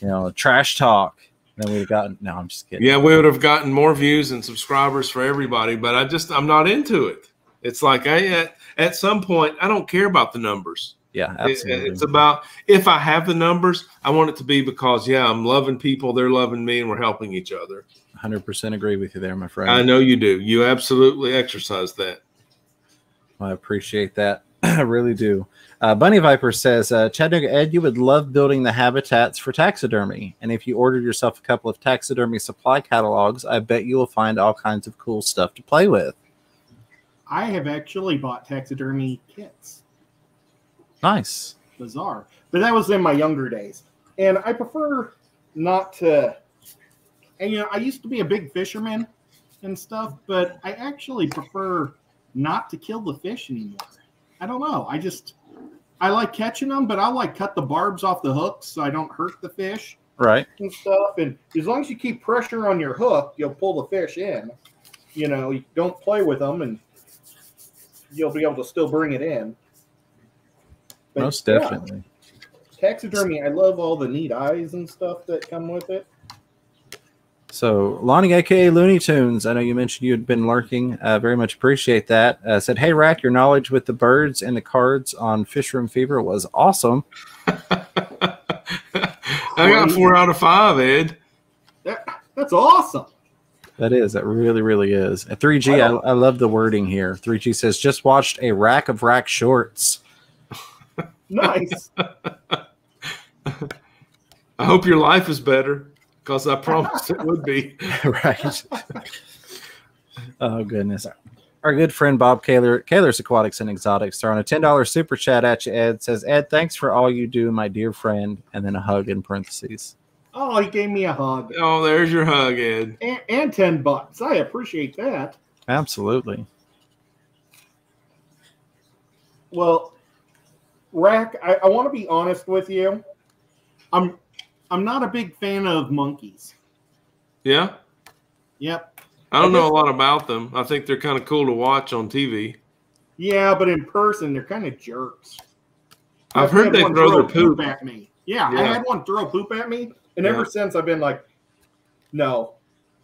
Speaker 2: you know, trash talk. Then we'd have gotten. No, I'm just kidding.
Speaker 3: Yeah, we would have gotten more views and subscribers for everybody, but I just I'm not into it. It's like I at, at some point I don't care about the numbers.
Speaker 2: yeah,
Speaker 3: It-
Speaker 2: absolutely.
Speaker 3: it's about if I have the numbers, I want it to be because yeah, I'm loving people, they're loving me, and we're helping each other.
Speaker 2: 100% agree with you there, my friend.
Speaker 3: I know you do. You absolutely exercise that.
Speaker 2: I appreciate that. I really do. Uh, Bunny Viper says, uh, Chattanooga Ed, you would love building the habitats for taxidermy. And if you ordered yourself a couple of taxidermy supply catalogs, I bet you will find all kinds of cool stuff to play with.
Speaker 1: I have actually bought taxidermy kits.
Speaker 2: Nice.
Speaker 1: Bizarre. But that was in my younger days. And I prefer not to and you know, I used to be a big fisherman and stuff, but I actually prefer not to kill the fish anymore. I don't know. I just I like catching them, but I like cut the barbs off the hooks so I don't hurt the fish
Speaker 2: Right.
Speaker 1: and stuff. And as long as you keep pressure on your hook, you'll pull the fish in. You know, you don't play with them, and you'll be able to still bring it in. But,
Speaker 2: Most
Speaker 1: yeah,
Speaker 2: definitely.
Speaker 1: taxidermy. I love all the neat eyes and stuff that come with it.
Speaker 2: So, Lonnie, aka Looney Tunes, I know you mentioned you had been lurking. Uh, very much appreciate that. Uh, said, Hey, Rack, your knowledge with the birds and the cards on Fish Room Fever was awesome.
Speaker 3: I got four out of five, Ed.
Speaker 1: That, that's awesome.
Speaker 2: That is, that really, really is. At 3G, I, I love the wording here. 3G says, Just watched a rack of rack shorts.
Speaker 1: Nice.
Speaker 3: I hope your life is better because I promised it would be.
Speaker 2: right. oh goodness. Our good friend Bob Kaler, Kaler's Aquatics and Exotics, throwing a ten dollars super chat at you. Ed says, "Ed, thanks for all you do, my dear friend," and then a hug in parentheses.
Speaker 1: oh, he gave me a hug
Speaker 3: Oh, there's your hug, Ed.
Speaker 1: and, and ten bucks. I appreciate that.
Speaker 2: Absolutely.
Speaker 1: Well, Rack, I, I want to be honest with you. I'm I'm not a big fan of monkeys.
Speaker 3: Yeah.
Speaker 1: Yep.
Speaker 3: I don't know a lot about them. I think they're kind of cool to watch on TV.
Speaker 1: Yeah, but in person they're kind of jerks.
Speaker 3: I've heard they
Speaker 1: one
Speaker 3: throw their poop.
Speaker 1: at me. Yeah, I had one throw poop at me, and
Speaker 3: Yeah.
Speaker 1: ever since I've been like, no.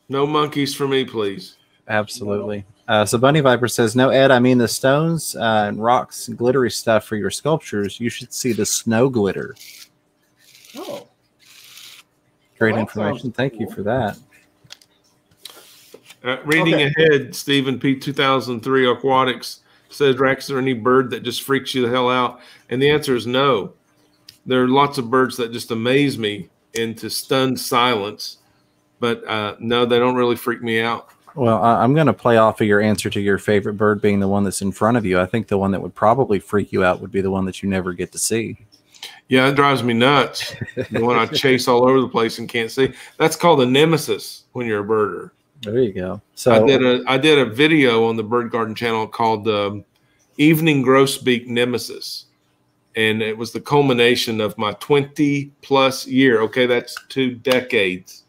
Speaker 3: No monkeys for me, please.
Speaker 2: Absolutely. Uh, so Bunny Viper says, "No, Ed. I mean the stones uh, and rocks and glittery stuff for your sculptures. You should see the snow glitter.
Speaker 1: Oh,
Speaker 2: Great
Speaker 1: Well,
Speaker 2: information. Thank you for that.
Speaker 3: Uh, reading
Speaker 1: Okay.
Speaker 3: ahead, Stephen P. 2003 Aquatics says, Rex, is there any bird that just freaks you the hell out? And the answer is no. There are lots of birds that just amaze me into stunned silence, but uh, no, they don't really freak me out.
Speaker 2: Well, I'm going to play off of your answer to your favorite bird being the one that's in front of you. I think the one that would probably freak you out would be the one that you never get to see.
Speaker 3: Yeah, it drives me nuts. the one I chase all over the place and can't see. That's called a nemesis when you're a birder.
Speaker 2: There you go. So
Speaker 3: I did a I did a video on the Bird Garden channel called um, "Evening Grosbeak Nemesis," and it was the culmination of my twenty plus year. Okay, that's two decades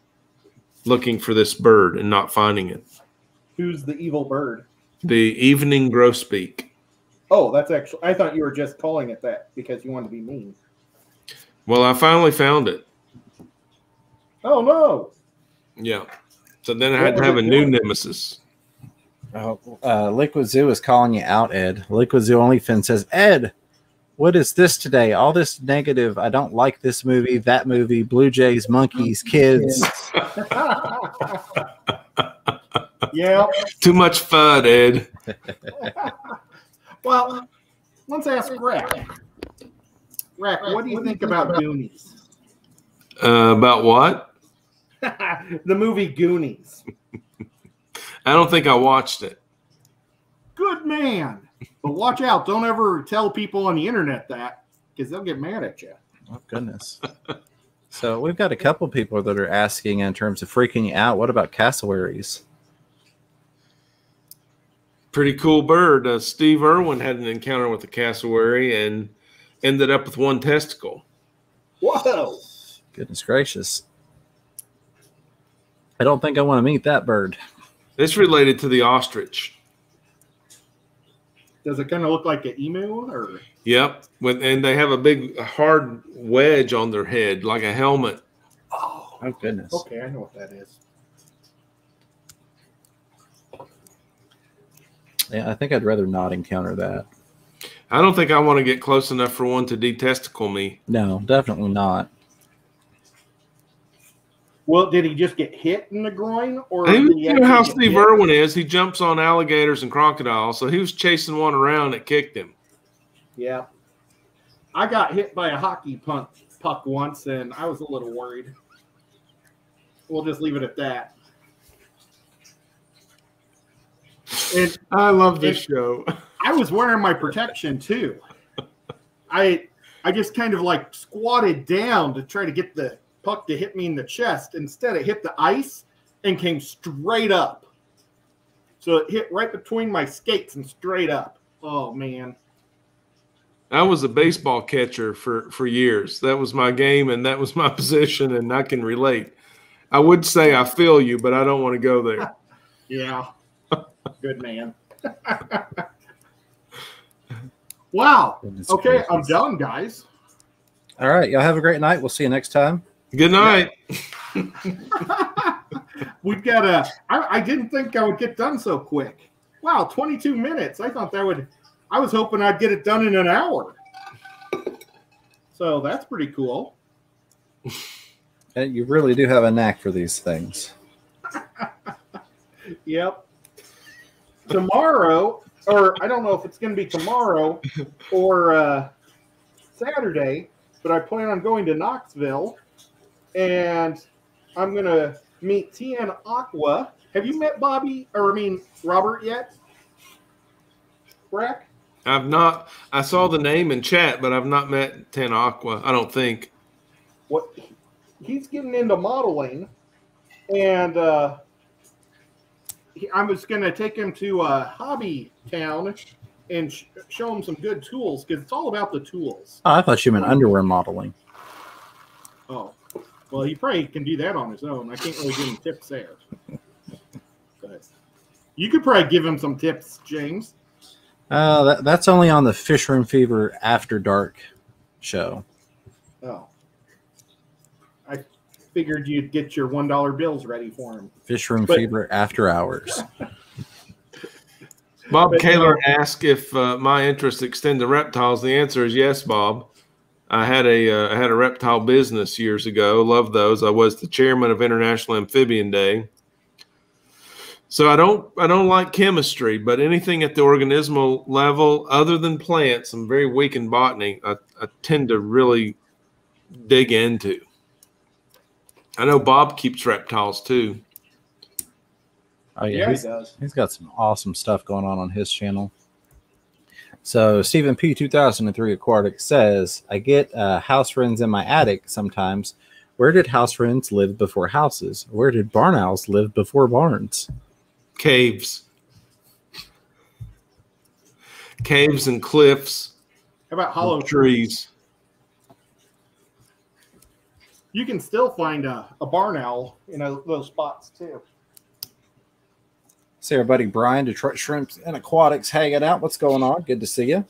Speaker 3: looking for this bird and not finding it.
Speaker 1: who's the evil bird?
Speaker 3: The evening grosbeak.
Speaker 1: Oh, that's actually. I thought you were just calling it that because you wanted to be mean.
Speaker 3: Well, I finally found it.
Speaker 1: Oh no!
Speaker 3: Yeah. So then I
Speaker 1: What
Speaker 3: had to have a new nemesis.
Speaker 2: Oh, uh, Liquid Zoo is calling you out, Ed. Liquid Zoo OnlyFins says, Ed, what is this today? All this negative. I don't like this movie, that movie, Blue Jays, monkeys, kids.
Speaker 1: yeah.
Speaker 3: Too much fun, Ed.
Speaker 1: Well, let's ask Rack. Rack, what do you think about Goonies?
Speaker 3: Uh, about what?
Speaker 1: the movie Goonies.
Speaker 3: I don't think I watched it.
Speaker 1: Good man. But watch out. Don't ever tell people on the internet that because they'll get mad at you.
Speaker 2: Oh, goodness. So we've got a couple people that are asking in terms of freaking you out. What about cassowaries?
Speaker 3: pretty cool bird. Uh, Steve Irwin had an encounter with a cassowary and ended up with one testicle.
Speaker 1: Whoa.
Speaker 2: Goodness gracious. I don't think I want to meet that bird.
Speaker 3: It's related to the ostrich.
Speaker 1: Does it kind of look like an emu or?
Speaker 3: Yep. When, and they have a big hard wedge on their head, like a helmet.
Speaker 1: Oh,
Speaker 2: Oh goodness.
Speaker 1: okay. I know what that is.
Speaker 2: Yeah, I think I'd rather not encounter that.
Speaker 3: I don't think I want to get close enough for one to detesticle me.
Speaker 2: No, definitely not.
Speaker 1: Well, did he just get hit in the groin, or
Speaker 3: And
Speaker 1: did he
Speaker 3: you know how Steve
Speaker 1: hit?
Speaker 3: Irwin is. He jumps on alligators and crocodiles. So he was chasing one around that kicked him.
Speaker 1: Yeah, I got hit by a hockey puck puck once, and I was a little worried. We'll just leave it at that. And
Speaker 3: I love
Speaker 1: this
Speaker 3: show.
Speaker 1: I was wearing my protection too. I I just kind of like squatted down to try to get the puck to hit me in the chest. Instead, it hit the ice and came straight up. So it hit right between my skates and straight up. Oh man.
Speaker 3: I was a baseball catcher for for years. That was my game and that was my position, and I can relate. I would say I feel you, but I don't want to go there.
Speaker 1: Yeah. Good man. wow.
Speaker 2: Goodness
Speaker 1: Okay, I'm done, guys.
Speaker 2: All right, y'all have a great night. We'll see you next time.
Speaker 3: Good night.
Speaker 1: We've got a. I, I didn't think I would get done so quick. Wow, 22 minutes. I thought that would. I was hoping I'd get it done in an hour. So that's pretty cool.
Speaker 2: Uh, You really do have a knack for these things.
Speaker 1: Yep. Tomorrow, or I don't know if it's going to be tomorrow or uh, Saturday, but I plan on going to Knoxville and I'm going to meet Tian Aqua. Have you met Bobby, or I mean, Robert yet? Brack?
Speaker 3: I've not. I saw the name in chat, but I've not met Ten Aqua. I don't think.
Speaker 1: what he's getting into modeling and uh he, i was going to take him to a hobby town and sh- show him some good tools because it's all about the tools
Speaker 2: Oh, I thought you meant underwear modeling.
Speaker 1: oh well he probably can do that on his own i can't really give him tips there but you could probably give him some tips james
Speaker 2: Uh, that, that's only on the Fish Room Fever After Dark show.
Speaker 1: oh i figured you'd get your one dollar bills ready for him
Speaker 2: Fish Room
Speaker 1: But-
Speaker 2: Fever After Hours.
Speaker 3: Bob
Speaker 1: But,
Speaker 3: Kaler asked if uh, my interests extend to reptiles. The answer is yes, Bob. I had a uh, I had a reptile business years ago. Love those. I was the chairman of International Amphibian Day. So I don't I don't like chemistry, but anything at the organismal level other than plants, I'm very weak in botany. I, I tend to really dig into. I know Bob keeps reptiles too.
Speaker 2: Oh yeah,
Speaker 1: yeah he does.
Speaker 2: he's got some awesome stuff going on on his channel. So Stephen P. 2003 Aquatic says, "I get uh, house wrens in my attic sometimes. Where did house wrens live before houses? Where did barn owls live before barns?
Speaker 3: Caves. Caves and cliffs.
Speaker 1: how about hollow
Speaker 3: trees.
Speaker 1: You can still find a, a barn owl in a, those spots too.
Speaker 2: See our buddy Brian, Detroit Shrimps and Aquatics, hanging out. What's going on? Good to see you.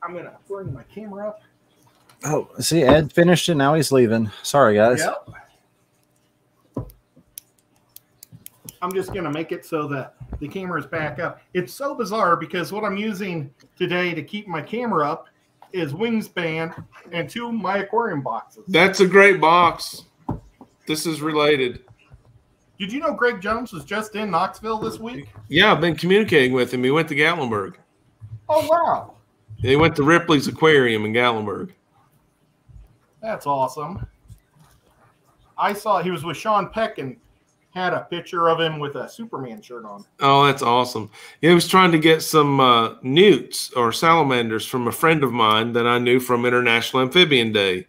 Speaker 1: I'm gonna bring my camera up.
Speaker 2: Oh, see, Ed finished it. Now he's leaving. Sorry, guys.
Speaker 1: Yep. I'm just gonna make it so that the camera is back up. It's so bizarre because what I'm using today to keep my camera up is Wingspan and two of my aquarium boxes.
Speaker 3: That's a great box. This is related.
Speaker 1: Did you know Greg Jones was just in Knoxville this week?
Speaker 3: Yeah, I've been communicating with him. He went to Gatlinburg.
Speaker 1: Oh wow,
Speaker 3: He went to Ripley's Aquarium in Gatlinburg.
Speaker 1: that's awesome. I saw he was with Sean Peck and had a picture of him with a Superman shirt on.
Speaker 3: Oh, that's awesome. He was trying to get some uh, newts or salamanders from a friend of mine that I knew from International Amphibian Day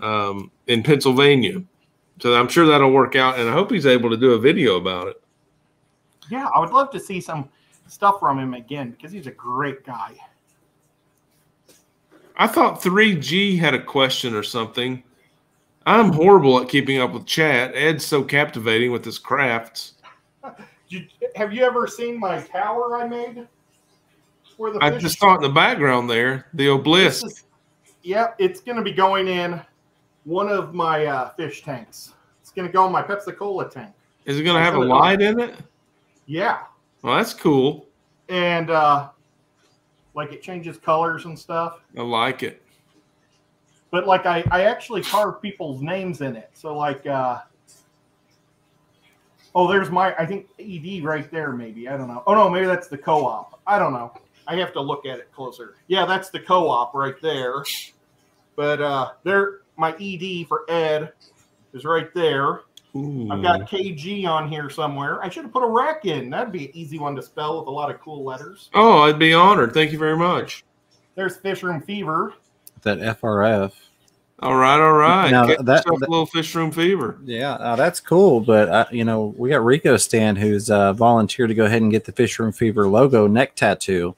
Speaker 3: um, in Pennsylvania. So I'm sure that'll work out, and I hope he's able to do a video about it.
Speaker 1: Yeah, I would love to see some stuff from him again because he's a great guy.
Speaker 3: I thought 3G had a question or something. I'm horrible at keeping up with chat. Ed's so captivating with his crafts.
Speaker 1: You, have you ever seen my tower I made? Where the
Speaker 3: I just saw it in the background there, the obelisk.
Speaker 1: is- Yep, it's going to be going in one of my uh, fish tanks. It's going to go in my Pepsi Cola tank.
Speaker 3: Is it going to have a light in it?
Speaker 1: Yeah,
Speaker 3: Well, that's cool.
Speaker 1: and uh, like it changes colors and stuff.
Speaker 3: I like it.
Speaker 1: But like I, I actually carve people's names in it. So like, uh, oh, there's my I think ED right there. Maybe I don't know. Oh no, maybe that's the co-op. I don't know. I have to look at it closer. Yeah, that's the co-op right there. But uh, there, my ED for Ed is right there.
Speaker 3: Ooh.
Speaker 1: I've got KG on here somewhere. I should have put a rack in. That'd be an easy one to spell with a lot of cool letters.
Speaker 3: Oh, I'd be honored. Thank you very much.
Speaker 1: There's Fish Room Fever.
Speaker 2: That FRF.
Speaker 3: All right, all right.
Speaker 2: Now,
Speaker 3: Get
Speaker 2: that- that-
Speaker 3: a little fish room fever.
Speaker 2: Yeah, uh, that's cool. But uh, you know, we got Rico Stan who's uh, volunteered to go ahead and get the Fish Room Fever logo neck tattoo.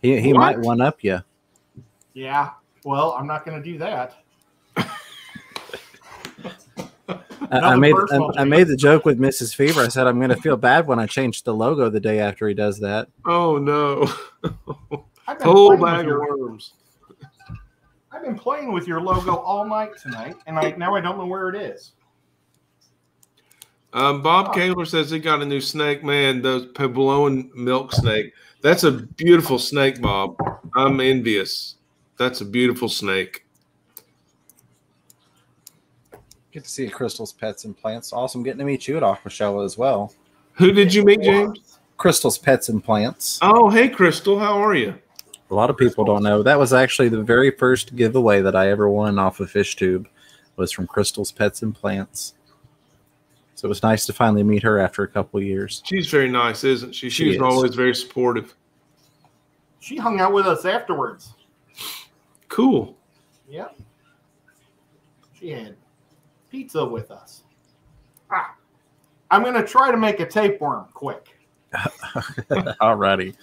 Speaker 2: He he
Speaker 1: What?
Speaker 2: might one up you.
Speaker 1: Yeah. Well, I'm not going to do that.
Speaker 2: I, I made I, I made the joke with Mrs. Fever. I said I'm going to feel bad when I change the logo the day after he does that.
Speaker 3: Oh no.
Speaker 1: I've been,
Speaker 3: Whole
Speaker 1: playing with
Speaker 3: bag of
Speaker 1: your,
Speaker 3: worms.
Speaker 1: I've been playing with your logo all night tonight, and I now I don't know where it is.
Speaker 3: Um, Bob
Speaker 1: Oh.
Speaker 3: Kaler says he got a new snake. Man, those Pueblan milk snake. That's a beautiful snake, Bob. I'm envious. That's a beautiful snake.
Speaker 2: Get to see Crystal's Pets and Plants. Awesome getting to meet you at Aquashella as well.
Speaker 3: Who did you meet, James?
Speaker 2: Crystal's Pets and Plants.
Speaker 3: Oh, hey, Crystal. How are you?
Speaker 2: A lot of people don't know that was actually the very first giveaway that I ever won off of FishTube was from Crystal's Pets and Plants. So it was nice to finally meet her after a couple of years.
Speaker 3: She's very nice, isn't she?
Speaker 2: She
Speaker 3: She's
Speaker 2: is.
Speaker 3: always very supportive.
Speaker 1: She hung out with us afterwards.
Speaker 3: Cool.
Speaker 1: Yep. She had pizza with us. Ah, I'm going to try to make a tapeworm quick.
Speaker 2: Alrighty.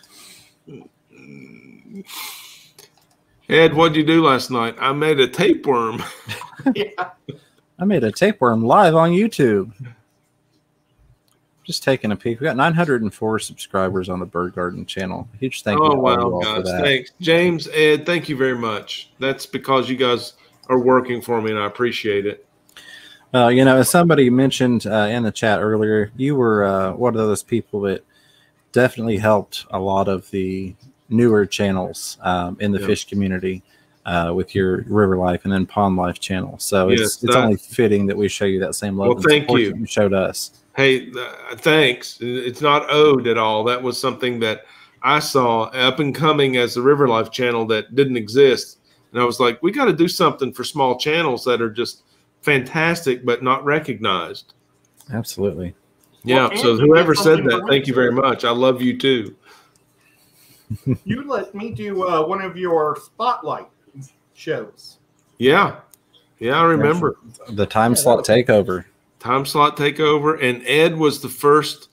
Speaker 3: Ed, what'd you do last night? I made a tapeworm.
Speaker 1: yeah.
Speaker 2: I made a tapeworm live on YouTube. Just taking a peek. We got 904 subscribers on the Bird Garden channel. Huge thank you
Speaker 3: oh
Speaker 2: to all you
Speaker 3: wow,
Speaker 2: for
Speaker 3: guys!
Speaker 2: that.
Speaker 3: Thanks, James, Ed. Thank you very much. That's because you guys are working for me, and I appreciate it.
Speaker 2: Well, you know, as somebody mentioned uh, in the chat earlier, you were uh, one of those people that definitely helped a lot of the newer channels um, in the
Speaker 3: Yeah.
Speaker 2: fish community uh, with your River Life and then Pond Life channel. So
Speaker 3: Yes,
Speaker 2: it's it's
Speaker 3: that-
Speaker 2: only fitting that we show you that same love
Speaker 3: Well,
Speaker 2: and
Speaker 3: thank you.
Speaker 2: you showed us.
Speaker 3: Hey, uh, thanks. It's not owed at all. That was something that I saw up and coming as the River Life channel that didn't exist, and I was like, we got to do something for small channels that are just fantastic but not recognized.
Speaker 2: Absolutely.
Speaker 3: Yeah.
Speaker 1: Well,
Speaker 3: so whoever said that,
Speaker 1: for
Speaker 3: thank you very much. I love you too.
Speaker 1: You let me do uh, one of your spotlight shows.
Speaker 3: Yeah. Yeah, I remember.
Speaker 2: The time slot takeover.
Speaker 3: Time slot takeover, and Ed was the first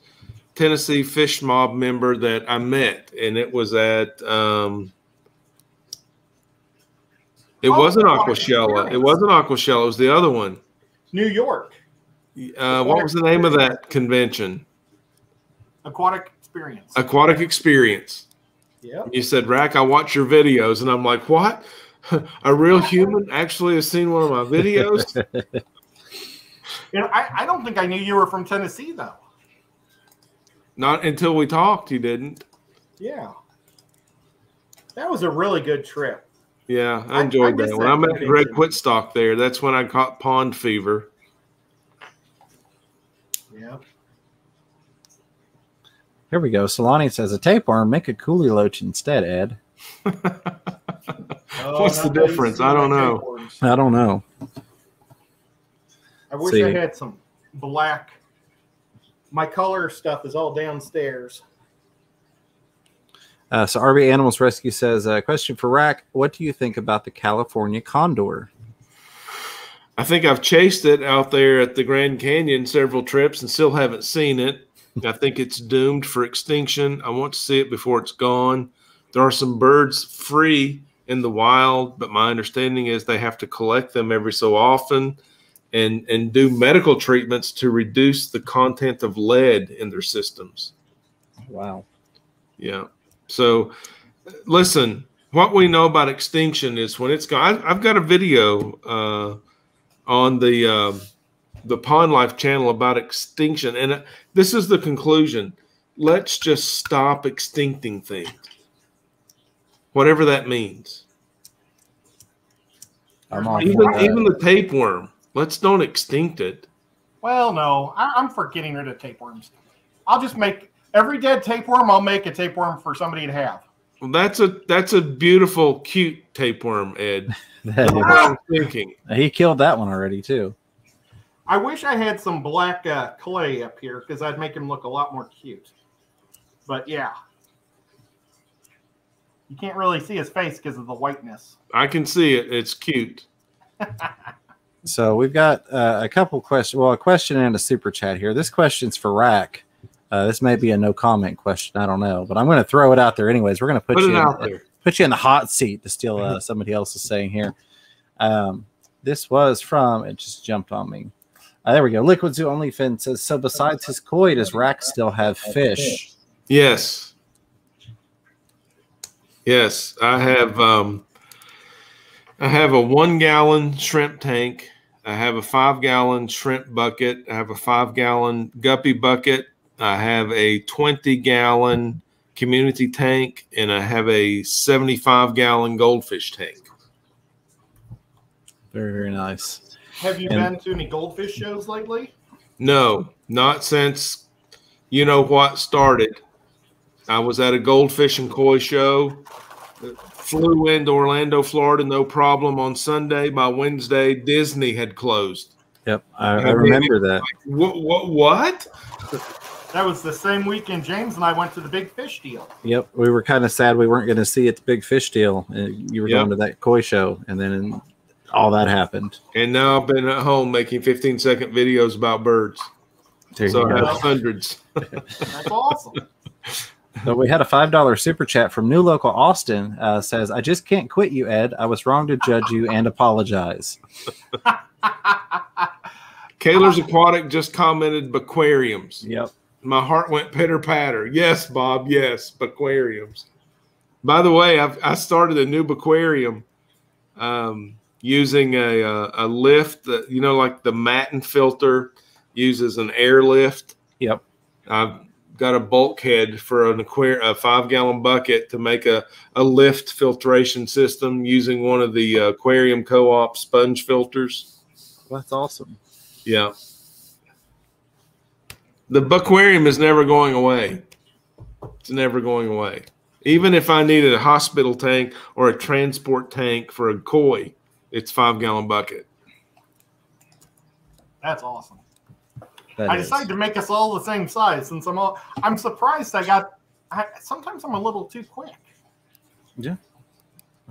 Speaker 3: Tennessee Fish Mob member that I met, and it was at. Um, it
Speaker 1: Oh,
Speaker 3: wasn't
Speaker 1: Aquatic
Speaker 3: Aquashella. It wasn't Aquashella. It was the other one.
Speaker 1: New York
Speaker 3: Uh, what was the name of that convention?
Speaker 1: Aquatic Experience.
Speaker 3: Aquatic Experience.
Speaker 1: Yeah.
Speaker 3: You said, Rack, I watch your videos, and I'm like, what? A real human actually has seen one of my videos?
Speaker 1: You know, I, I don't think I knew you were from Tennessee though.
Speaker 3: Not until we talked. You didn't.
Speaker 1: Yeah. That was a really good trip.
Speaker 3: Yeah, I
Speaker 1: I-
Speaker 3: enjoyed
Speaker 1: I
Speaker 3: that.
Speaker 1: miss
Speaker 3: When
Speaker 1: that
Speaker 3: I met Greg
Speaker 1: convention.
Speaker 3: Whitstock there, that's when I caught pond fever.
Speaker 1: Yeah.
Speaker 2: Here we go. Solani says a tapeworm, make a coolie loach instead, Ed.
Speaker 3: What's oh, the difference? I don't know.
Speaker 2: I don't know.
Speaker 1: I wish
Speaker 2: See.
Speaker 1: I had some black. My color stuff is all downstairs.
Speaker 2: Uh, so RV Animals Rescue says, uh, question for Rack. What do you think about the California condor?
Speaker 3: I think I've chased it out there at the Grand Canyon several trips and still haven't seen it. I think it's doomed for extinction. I want to see it before it's gone. There are some birds free in the wild, but my understanding is they have to collect them every so often. and and do medical treatments to reduce the content of lead in their systems.
Speaker 2: Wow.
Speaker 3: Yeah. So, listen, what we know about extinction is when it's gone. I've got a video uh, on the uh, the Pond Life channel about extinction, and uh, this is the conclusion. Let's just stop extincting things, whatever that means.
Speaker 2: I'm all
Speaker 3: Even
Speaker 2: for
Speaker 3: even the tapeworm. Let's don't extinct it.
Speaker 1: Well, no, I, I'm for getting rid of tapeworms. I'll just make every dead tapeworm. I'll make a tapeworm for somebody to have.
Speaker 3: Well, that's a that's a beautiful, cute tapeworm, Ed.
Speaker 2: That
Speaker 3: That's what I'm thinking.
Speaker 2: he killed that one already too.
Speaker 1: I wish I had some black uh, clay up here because I'd make him look a lot more cute. But yeah, you can't really see his face because of the whiteness.
Speaker 3: I can see it. It's cute.
Speaker 2: So we've got uh, a couple questions. Well, a question and a super chat here. This question's for Rack. Uh, this may be a no comment question. I don't know, but I'm going to throw it out there anyways. We're going to put,
Speaker 3: Put
Speaker 2: you in,
Speaker 3: there.
Speaker 2: put you in the hot seat to steal uh, somebody else's saying here. Um, this was from it just jumped on me. Uh, there we go. Liquid Zoo OnlyFins says so. Besides his koi, does Rack still have fish?
Speaker 3: Yes. Yes, I have um I have a 1 gallon shrimp tank. I have a 5 gallon shrimp bucket. I have a 5 gallon guppy bucket. I have a 20 gallon community tank and I have a 75 gallon goldfish tank.
Speaker 2: Very very nice.
Speaker 1: Have you
Speaker 2: And-
Speaker 1: been to any goldfish shows lately?
Speaker 3: No, not since you know what started. I was at a goldfish and koi show. Flew into Orlando, Florida, no problem on Sunday. By Wednesday, Disney had closed.
Speaker 2: Yep, I, I remember that.
Speaker 3: What? What? What?
Speaker 1: That was the same weekend James and I went to the big fish deal.
Speaker 2: Yep, we were kind of sad we weren't going to see at the big fish deal. Uh, You were
Speaker 3: Yep.
Speaker 2: going to that koi show, and then all that happened.
Speaker 3: And now I've been at home making 15 second videos about birds.
Speaker 2: There
Speaker 3: So I have hundreds.
Speaker 1: That's awesome.
Speaker 2: So we had a five dollar super chat from new local Austin. Uh, says, "I just can't quit you, Ed. I was wrong to judge you and apologize."
Speaker 3: Kaler's Aquatic just commented aquariums.
Speaker 2: Yep.
Speaker 3: My heart went pitter patter. Yes, Bob. Yes, aquariums. By the way, I've, I started a new aquarium um, using a, a, a lift that, you know, like the Matten filter uses an air lift.
Speaker 2: Yep.
Speaker 3: I've got a bulkhead for an aquarium, a five gallon bucket to make a, a lift filtration system using one of the uh, aquarium co op sponge filters.
Speaker 2: That's awesome.
Speaker 3: Yeah. The aquarium is never going away. It's never going away. Even if I needed a hospital tank or a transport tank for a koi, it's five gallon bucket.
Speaker 1: That's awesome.
Speaker 2: That
Speaker 1: I
Speaker 2: is.
Speaker 1: decided to make us all the same size since I'm all. I'm surprised I got. I, sometimes I'm a little too quick.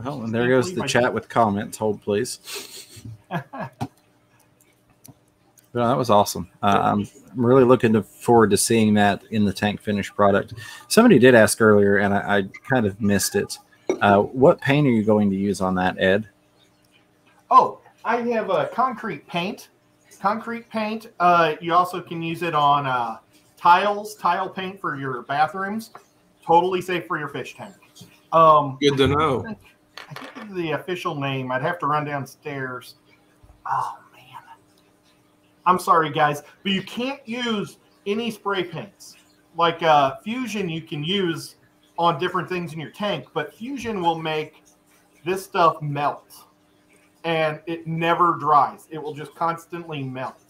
Speaker 2: Oh, and there goes the chat with comments. Hold, please. Well, that was awesome. Uh, I'm I'm really looking to, forward to seeing that in the tank finished product. Somebody did ask earlier, and I, I kind of missed it. Uh, what paint are you going to use on that, Ed?
Speaker 1: Oh, I have a concrete paint. Concrete paint. Uh, you also can use it on uh, tiles, tile paint for your bathrooms. Totally safe for your fish tank. Um,
Speaker 3: Good to know.
Speaker 1: I think of the official name. I'd have to run downstairs. Oh man, I'm sorry, guys, but you can't use any spray paints. Like uh, Fusion, you can use on different things in your tank, but Fusion will make this stuff melt, and it never dries. It will just constantly melt.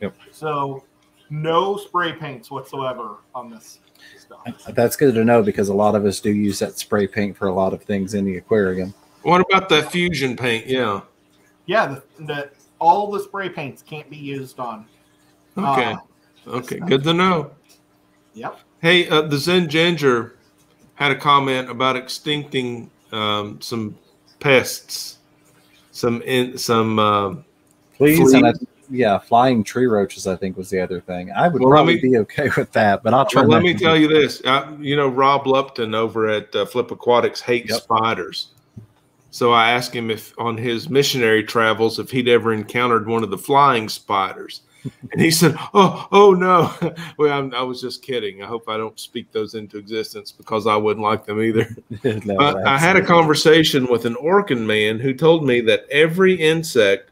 Speaker 2: Yep.
Speaker 1: So, no spray paints whatsoever on this stuff.
Speaker 2: That's good to know because a lot of us do use that spray paint for a lot of things in the aquarium.
Speaker 3: What about the fusion paint? Yeah.
Speaker 1: Yeah, the, the all the spray paints can't be used on.
Speaker 3: Okay.
Speaker 1: uh,
Speaker 3: Okay. Good to know.
Speaker 1: Yep.
Speaker 3: Hey, uh, the Zen Ginger had a comment about extincting um, some pests, some in, some. Um,
Speaker 2: Please, and I, yeah, flying tree roaches. I think was the other thing. I would
Speaker 3: Well,
Speaker 2: probably
Speaker 3: me-
Speaker 2: be okay with that, but I'll try.
Speaker 3: well, let me tell you this. Uh, you know, Rob Lupton over at uh, Flip Aquatics hates
Speaker 2: Yep.
Speaker 3: spiders. So I asked him if on his missionary travels if he'd ever encountered one of the flying spiders. And he said, "Oh, oh no! well, I'm, i was just kidding. I hope I don't speak those into existence because I wouldn't like them either."
Speaker 2: No,
Speaker 3: I had a conversation with an Orkin man who told me that every insect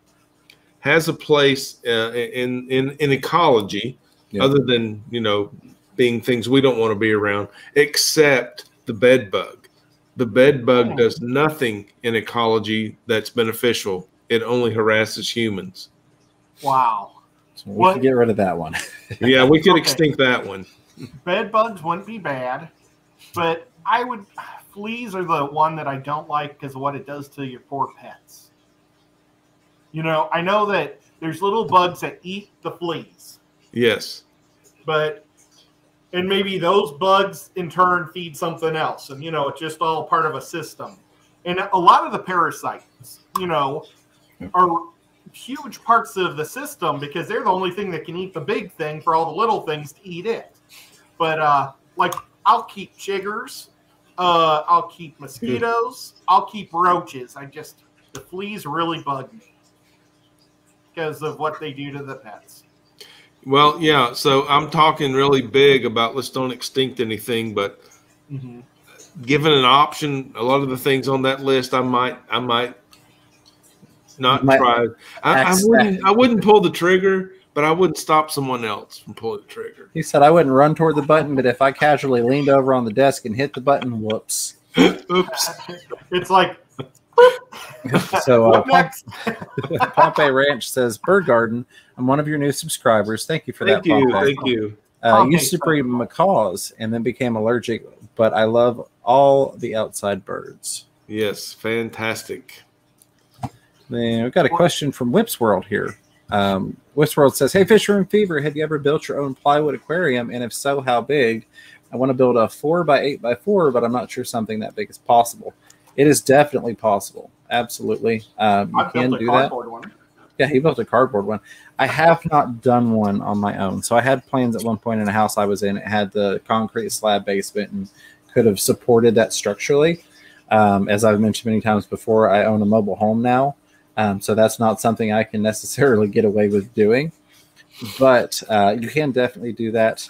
Speaker 3: has a place uh, in in in ecology,
Speaker 2: Yeah.
Speaker 3: other than you know being things we don't want to be around, except the bed bug. The bed bug
Speaker 1: Hmm.
Speaker 3: does nothing in ecology that's beneficial. It only harasses humans.
Speaker 1: Wow.
Speaker 2: So we
Speaker 1: What-
Speaker 2: can get rid of that one.
Speaker 3: Yeah, we could
Speaker 1: Okay.
Speaker 3: extinct that one.
Speaker 1: Bed bugs wouldn't be bad, but I would. Fleas are the one that I don't like because of what it does to your poor pets. You know, I know that there's little bugs that eat the fleas,
Speaker 3: Yes.
Speaker 1: but and maybe those bugs in turn feed something else, and you know, it's just all part of a system. And a lot of the parasites, you know, are huge parts of the system because they're the only thing that can eat the big thing for all the little things to eat it. But uh, like I'll keep chiggers, uh, I'll keep mosquitoes, I'll keep roaches. I just the fleas really bug me because of what they do to the pets.
Speaker 3: Well, yeah. So I'm talking really big about let's don't extinct anything, but
Speaker 1: Mm-hmm.
Speaker 3: given an option, a lot of the things on that list, I might, I might not
Speaker 2: might
Speaker 3: try. I, I wouldn't, I wouldn't pull the trigger, but I wouldn't stop someone else from pulling the trigger.
Speaker 2: He said I wouldn't run toward the button, but if I casually leaned over on the desk and hit the button, whoops.
Speaker 3: Oops.
Speaker 1: It's like
Speaker 2: So uh,
Speaker 1: what next?
Speaker 2: Pompey Ranch says, Bird Garden, I'm one of your new subscribers. Thank you for
Speaker 3: Thank
Speaker 2: that,
Speaker 3: you,
Speaker 2: Pompey.
Speaker 3: thank you.
Speaker 2: Uh,
Speaker 1: Pompey,
Speaker 2: used to breed macaws and then became allergic, but I love all the outside birds.
Speaker 3: Yes, fantastic.
Speaker 2: Then we've got a question from Whips World here. Um, Whips World says, Hey, Fish Room Fever, have you ever built your own plywood aquarium? And if so, how big? I want to build a four by eight by four, but I'm not sure something that big is possible. It is definitely possible. Absolutely. Um, you can do that.
Speaker 1: one.
Speaker 2: Yeah, he built a cardboard one. I have not done one on my own. So I had plans at one point in a house I was in. It had the concrete slab basement and could have supported that structurally. Um, as I've mentioned many times before, I own a mobile home now. Um, so that's not something I can necessarily get away with doing. But uh, you can definitely do that.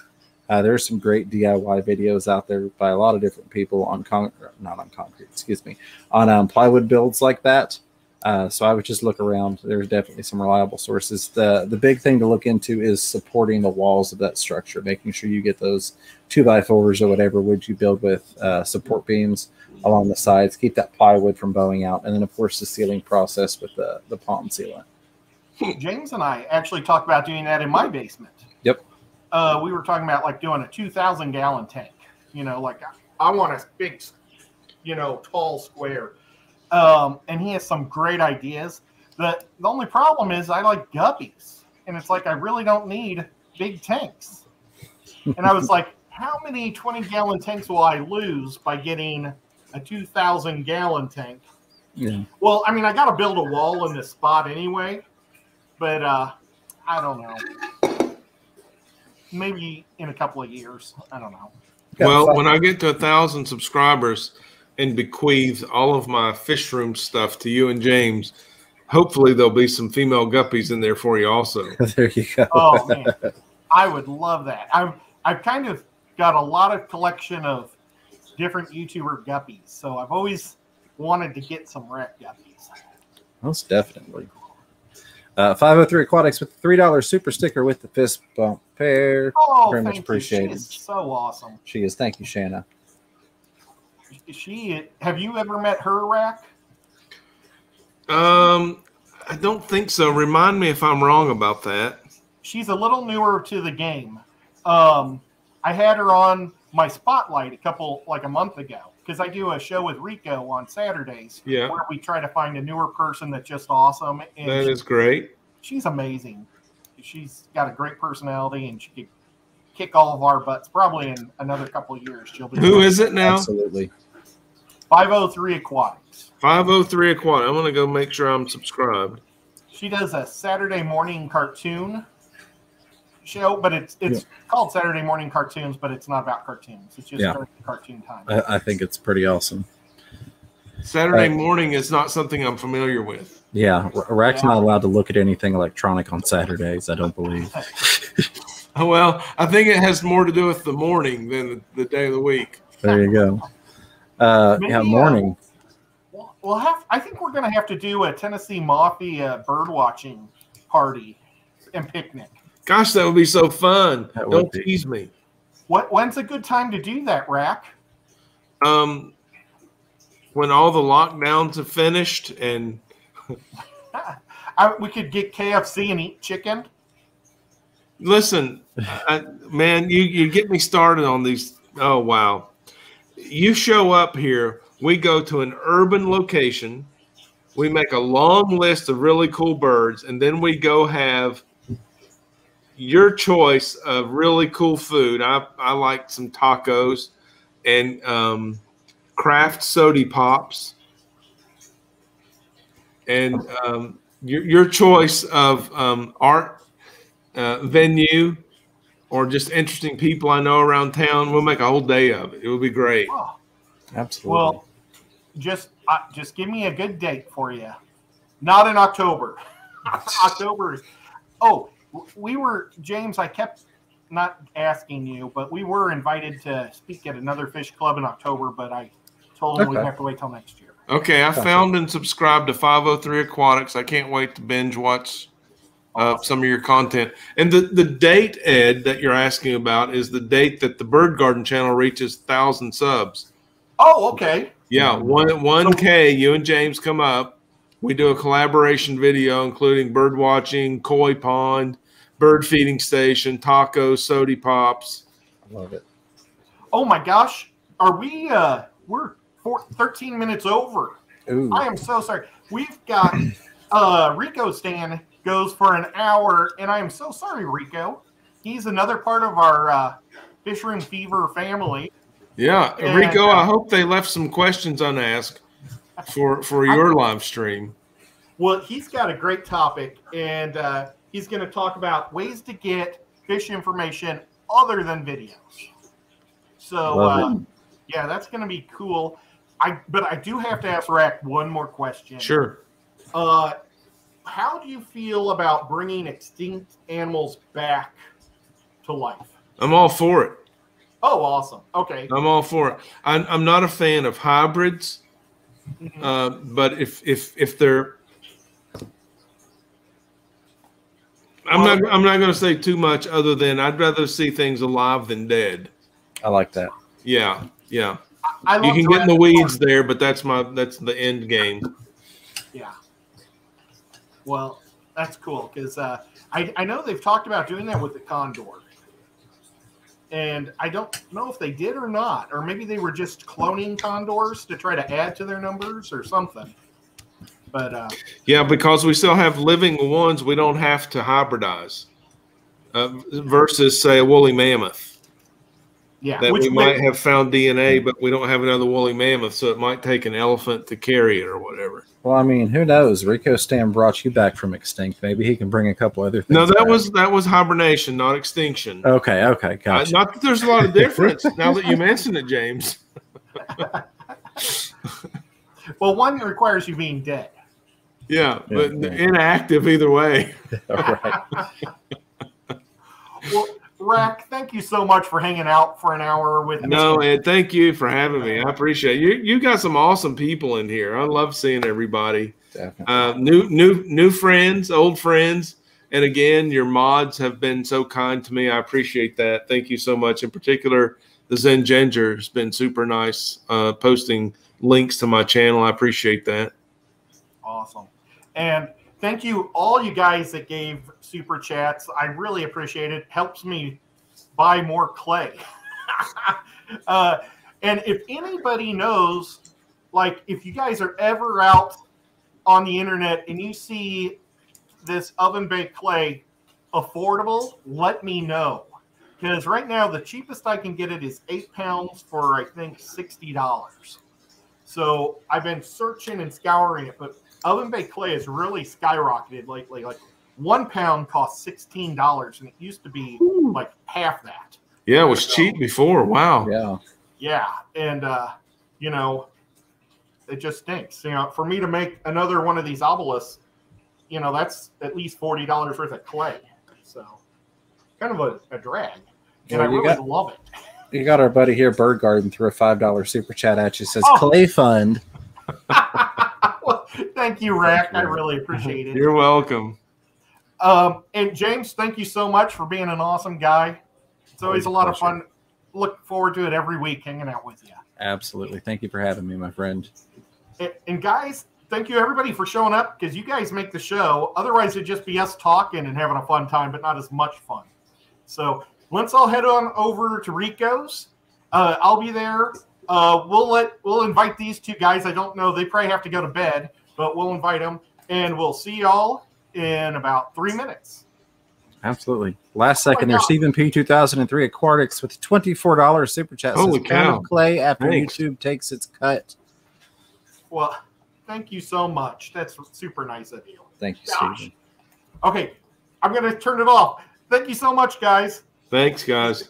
Speaker 2: Uh, there's some great DIY videos out there by a lot of different people on con- not on concrete, excuse me, on um, plywood builds like that. Uh, so I would just look around. There's definitely some reliable sources. The the big thing to look into is supporting the walls of that structure, making sure you get those two by fours or whatever wood you build with uh, support beams along the sides. Keep that plywood from bowing out, and then of course the sealing process with the the pond sealant.
Speaker 1: James and I actually talked about doing that in my basement. Uh, we were talking about like doing a 2,000 gallon tank. You know, like I, I want a big, you know, tall square. Um, and he has some great ideas. The, the only problem is I like guppies. And it's like I really don't need big tanks. And I was like, how many 20 gallon tanks will I lose by getting a 2,000 gallon tank?
Speaker 2: Yeah.
Speaker 1: Well, I mean, I got to build a wall in this spot anyway, but uh, I don't know. Maybe in a couple of years. I don't know.
Speaker 3: Well, when I get to a thousand subscribers and bequeath all of my fish room stuff to you and James, hopefully there'll be some female guppies in there for you also.
Speaker 2: there you go.
Speaker 1: Oh man, I would love that. I've I've kind of got a lot of collection of different YouTuber guppies, so I've always wanted to get some Rack guppies.
Speaker 2: Most definitely. Uh, 503 Aquatics with the $3 super sticker with the fist bump pair.
Speaker 1: Oh,
Speaker 2: Very much
Speaker 1: thank
Speaker 2: appreciated.
Speaker 1: You. She is so awesome.
Speaker 2: She is. Thank you, Shanna.
Speaker 1: She have you ever met her rack?
Speaker 3: Um, I don't think so. Remind me if I'm wrong about that.
Speaker 1: she's a little newer to the game. Um, I had her on my spotlight a couple like a month ago because I do a show with Rico on Saturdays
Speaker 3: Yeah,
Speaker 1: where we try to find a newer person that's just awesome, and
Speaker 3: that
Speaker 1: she-
Speaker 3: is great.
Speaker 1: she's amazing. She's got a great personality, and she could kick all of our butts. Probably in another couple of years, she'll be.
Speaker 3: Who is it now?
Speaker 2: Absolutely.
Speaker 1: Five hundred three Aquatics?
Speaker 3: 503 Aquatics. I'm going to go make sure I'm subscribed.
Speaker 1: She does a Saturday morning cartoon show, but it's it's called Saturday morning cartoons, but it's not about cartoons. It's just
Speaker 2: Yeah.
Speaker 1: cartoon time.
Speaker 2: I, I think it's pretty awesome.
Speaker 3: Saturday
Speaker 2: Uh,
Speaker 3: morning is not something I'm familiar with.
Speaker 2: Yeah, R- Rack's not allowed to look at anything electronic on Saturdays. I don't believe.
Speaker 3: Oh, Well, I think it has more to do with the morning than the, the day of the week.
Speaker 2: There you go. Uh,
Speaker 1: Maybe,
Speaker 2: yeah,
Speaker 1: uh,
Speaker 2: morning.
Speaker 1: Well, we'll have. I think we're going to have to do a Tennessee Mafia bird watching party and picnic.
Speaker 3: Gosh, that would be so fun.
Speaker 2: That
Speaker 3: Don't tease me.
Speaker 1: What? When's a good time to do that, Rack?
Speaker 3: Um, when all the lockdowns have finished and
Speaker 1: I, we could get KFC and eat chicken.
Speaker 3: listen, I, man, you you get me started on these. Oh wow, you show up here. We go to an urban location. We make a long list of really cool birds, and then we go have your choice of really cool food. I I like some tacos and um, craft sody pops, and um, your your choice of um, art uh, venue or just interesting people I know around town. We'll make a whole day of it. It will be great.
Speaker 1: Oh,
Speaker 2: Absolutely.
Speaker 1: well, just uh, just give me a good date for you. Not in October. October is. Oh, w- we were James. I kept not asking you, but we were invited to speak at another fish club in October. But I told them we'd have to wait till next year.
Speaker 3: Okay, I found and subscribed to 503 Aquatics. I can't wait to binge watch uh, some of your content. And the, the date, Ed, that you're asking about is the date that the Bird Garden channel reaches 1,000 subs.
Speaker 1: Oh, okay.
Speaker 3: Yeah, one one K. You and James come up. We do a collaboration video, including bird watching, koi pond, bird feeding station, tacos, sody pops.
Speaker 2: love it.
Speaker 1: Oh my gosh, are we? uh We're four, 13 minutes over.
Speaker 2: Ooh,
Speaker 1: I am so sorry. We've got uh Rico Stan goes for an hour, and I am so sorry, Rico. He's another part of our uh, Fish Room Fever family.
Speaker 3: Yeah,
Speaker 1: And,
Speaker 3: Rico.
Speaker 1: uh,
Speaker 3: I hope they left some questions unasked for for your live stream.
Speaker 1: Well, he's got a great topic, and uh, he's going to talk about ways to get fish information other than videos. So,
Speaker 2: Love
Speaker 1: uh, yeah, that's going to be cool. I but I do have to ask Rack one more question.
Speaker 3: Sure.
Speaker 1: Uh, how do you feel about bringing extinct animals back to life?
Speaker 3: I'm all for it.
Speaker 1: Oh, awesome. Okay.
Speaker 3: I'm all for it. I'm, I'm not a fan of hybrids,
Speaker 1: Mhm.
Speaker 3: uh, but if if if they're, I'm not I'm not going to say too much other than I'd rather see things alive than dead.
Speaker 2: I like that.
Speaker 3: Yeah, yeah.
Speaker 1: I
Speaker 3: You can get in the weeds
Speaker 1: Park.
Speaker 3: there, but that's my that's the end game.
Speaker 1: Yeah. Well, that's cool because uh, I, I know they've talked about doing that with the condor. And I don't know if they did or not, or maybe they were just cloning condors to try to add to their numbers or something. But uh,
Speaker 3: Yeah, because we still have living ones, we don't have to hybridize. Uh, versus say a woolly mammoth.
Speaker 1: yeah,
Speaker 3: that
Speaker 1: which
Speaker 3: we
Speaker 1: way-
Speaker 3: might have found DNA, but we don't have another woolly mammoth, so it might take an elephant to carry it or whatever.
Speaker 2: Well, I mean, who knows? Rico Stam brought you back from extinct. Maybe he can bring a couple other things.
Speaker 3: No, that
Speaker 2: back.
Speaker 3: was that was hibernation, not extinction.
Speaker 2: okay. Okay,
Speaker 3: Uh,
Speaker 2: gotcha.
Speaker 3: not that there's a lot of difference now that you mention it, James.
Speaker 1: well, one requires you being dead.
Speaker 3: Yeah,
Speaker 2: Yeah,
Speaker 3: but
Speaker 2: yeah.
Speaker 3: inactive either way.
Speaker 2: All right.
Speaker 1: Well, Rack, thank you so much for hanging out for an hour with me.
Speaker 3: No, and thank you for having me. I appreciate it. you. You got some awesome people in here. I love seeing everybody.
Speaker 2: Definitely.
Speaker 3: Uh, new, new, new friends, old friends, and again, your mods have been so kind to me. I appreciate that. Thank you so much. In particular, the Zen Ginger has been super nice, uh, posting links to my channel. I appreciate that.
Speaker 1: Awesome. And thank you, all you guys that gave super chats. I really appreciate it. Helps me buy more clay. uh, and if anybody knows, like, if you guys are ever out on the internet and you see this oven baked clay affordable, let me know. Because right now, the cheapest I can get it is eight pounds for, I think, $60. So I've been searching and scouring it, but oven baked clay has really skyrocketed lately. Like one pound costs sixteen dollars, and it used to be like half that.
Speaker 3: Yeah, it was cheap before. Wow.
Speaker 2: yeah.
Speaker 1: Yeah, and uh, you know, It just stinks. You know, for me to make another one of these obelisks, you know, that's at least forty dollars worth of clay. So, kind of a, a drag, and
Speaker 2: Well,
Speaker 1: I
Speaker 2: you
Speaker 1: really
Speaker 2: got-
Speaker 1: love it.
Speaker 2: You got our buddy here, Bird Garden, threw a five dollar super chat at you. Says
Speaker 1: Oh.
Speaker 2: Clay Fund.
Speaker 1: Well, Thank you, Rack. I really appreciate it.
Speaker 3: You're welcome.
Speaker 1: Um, and James, thank you so much for being an awesome guy. It's always a lot of fun. Look forward to it every week, hanging out with you.
Speaker 2: Absolutely. Thank you for having me, my friend.
Speaker 1: And, and guys, thank you everybody for showing up because you guys make the show. Otherwise, it'd just be us talking and having a fun time, but not as much fun. So let's all head on over to Rico's. Uh, I'll be there. Uh, we'll let we'll invite these two guys. I don't know; they probably have to go to bed, but we'll invite them, and we'll see y'all in about three minutes.
Speaker 2: Absolutely. Last oh second
Speaker 1: my
Speaker 2: there, Stephen P. 2003 Aquatics with $24 super chat.
Speaker 3: Holy
Speaker 2: says,
Speaker 3: cow.
Speaker 2: Clay after
Speaker 3: Thanks.
Speaker 2: YouTube takes its cut.
Speaker 1: Well, thank you so much. That's super nice of you.
Speaker 2: Thank you,
Speaker 1: Gosh.
Speaker 2: Stephen.
Speaker 1: Okay, I'm gonna turn it off. Thank you so much, guys.
Speaker 3: Thanks, guys.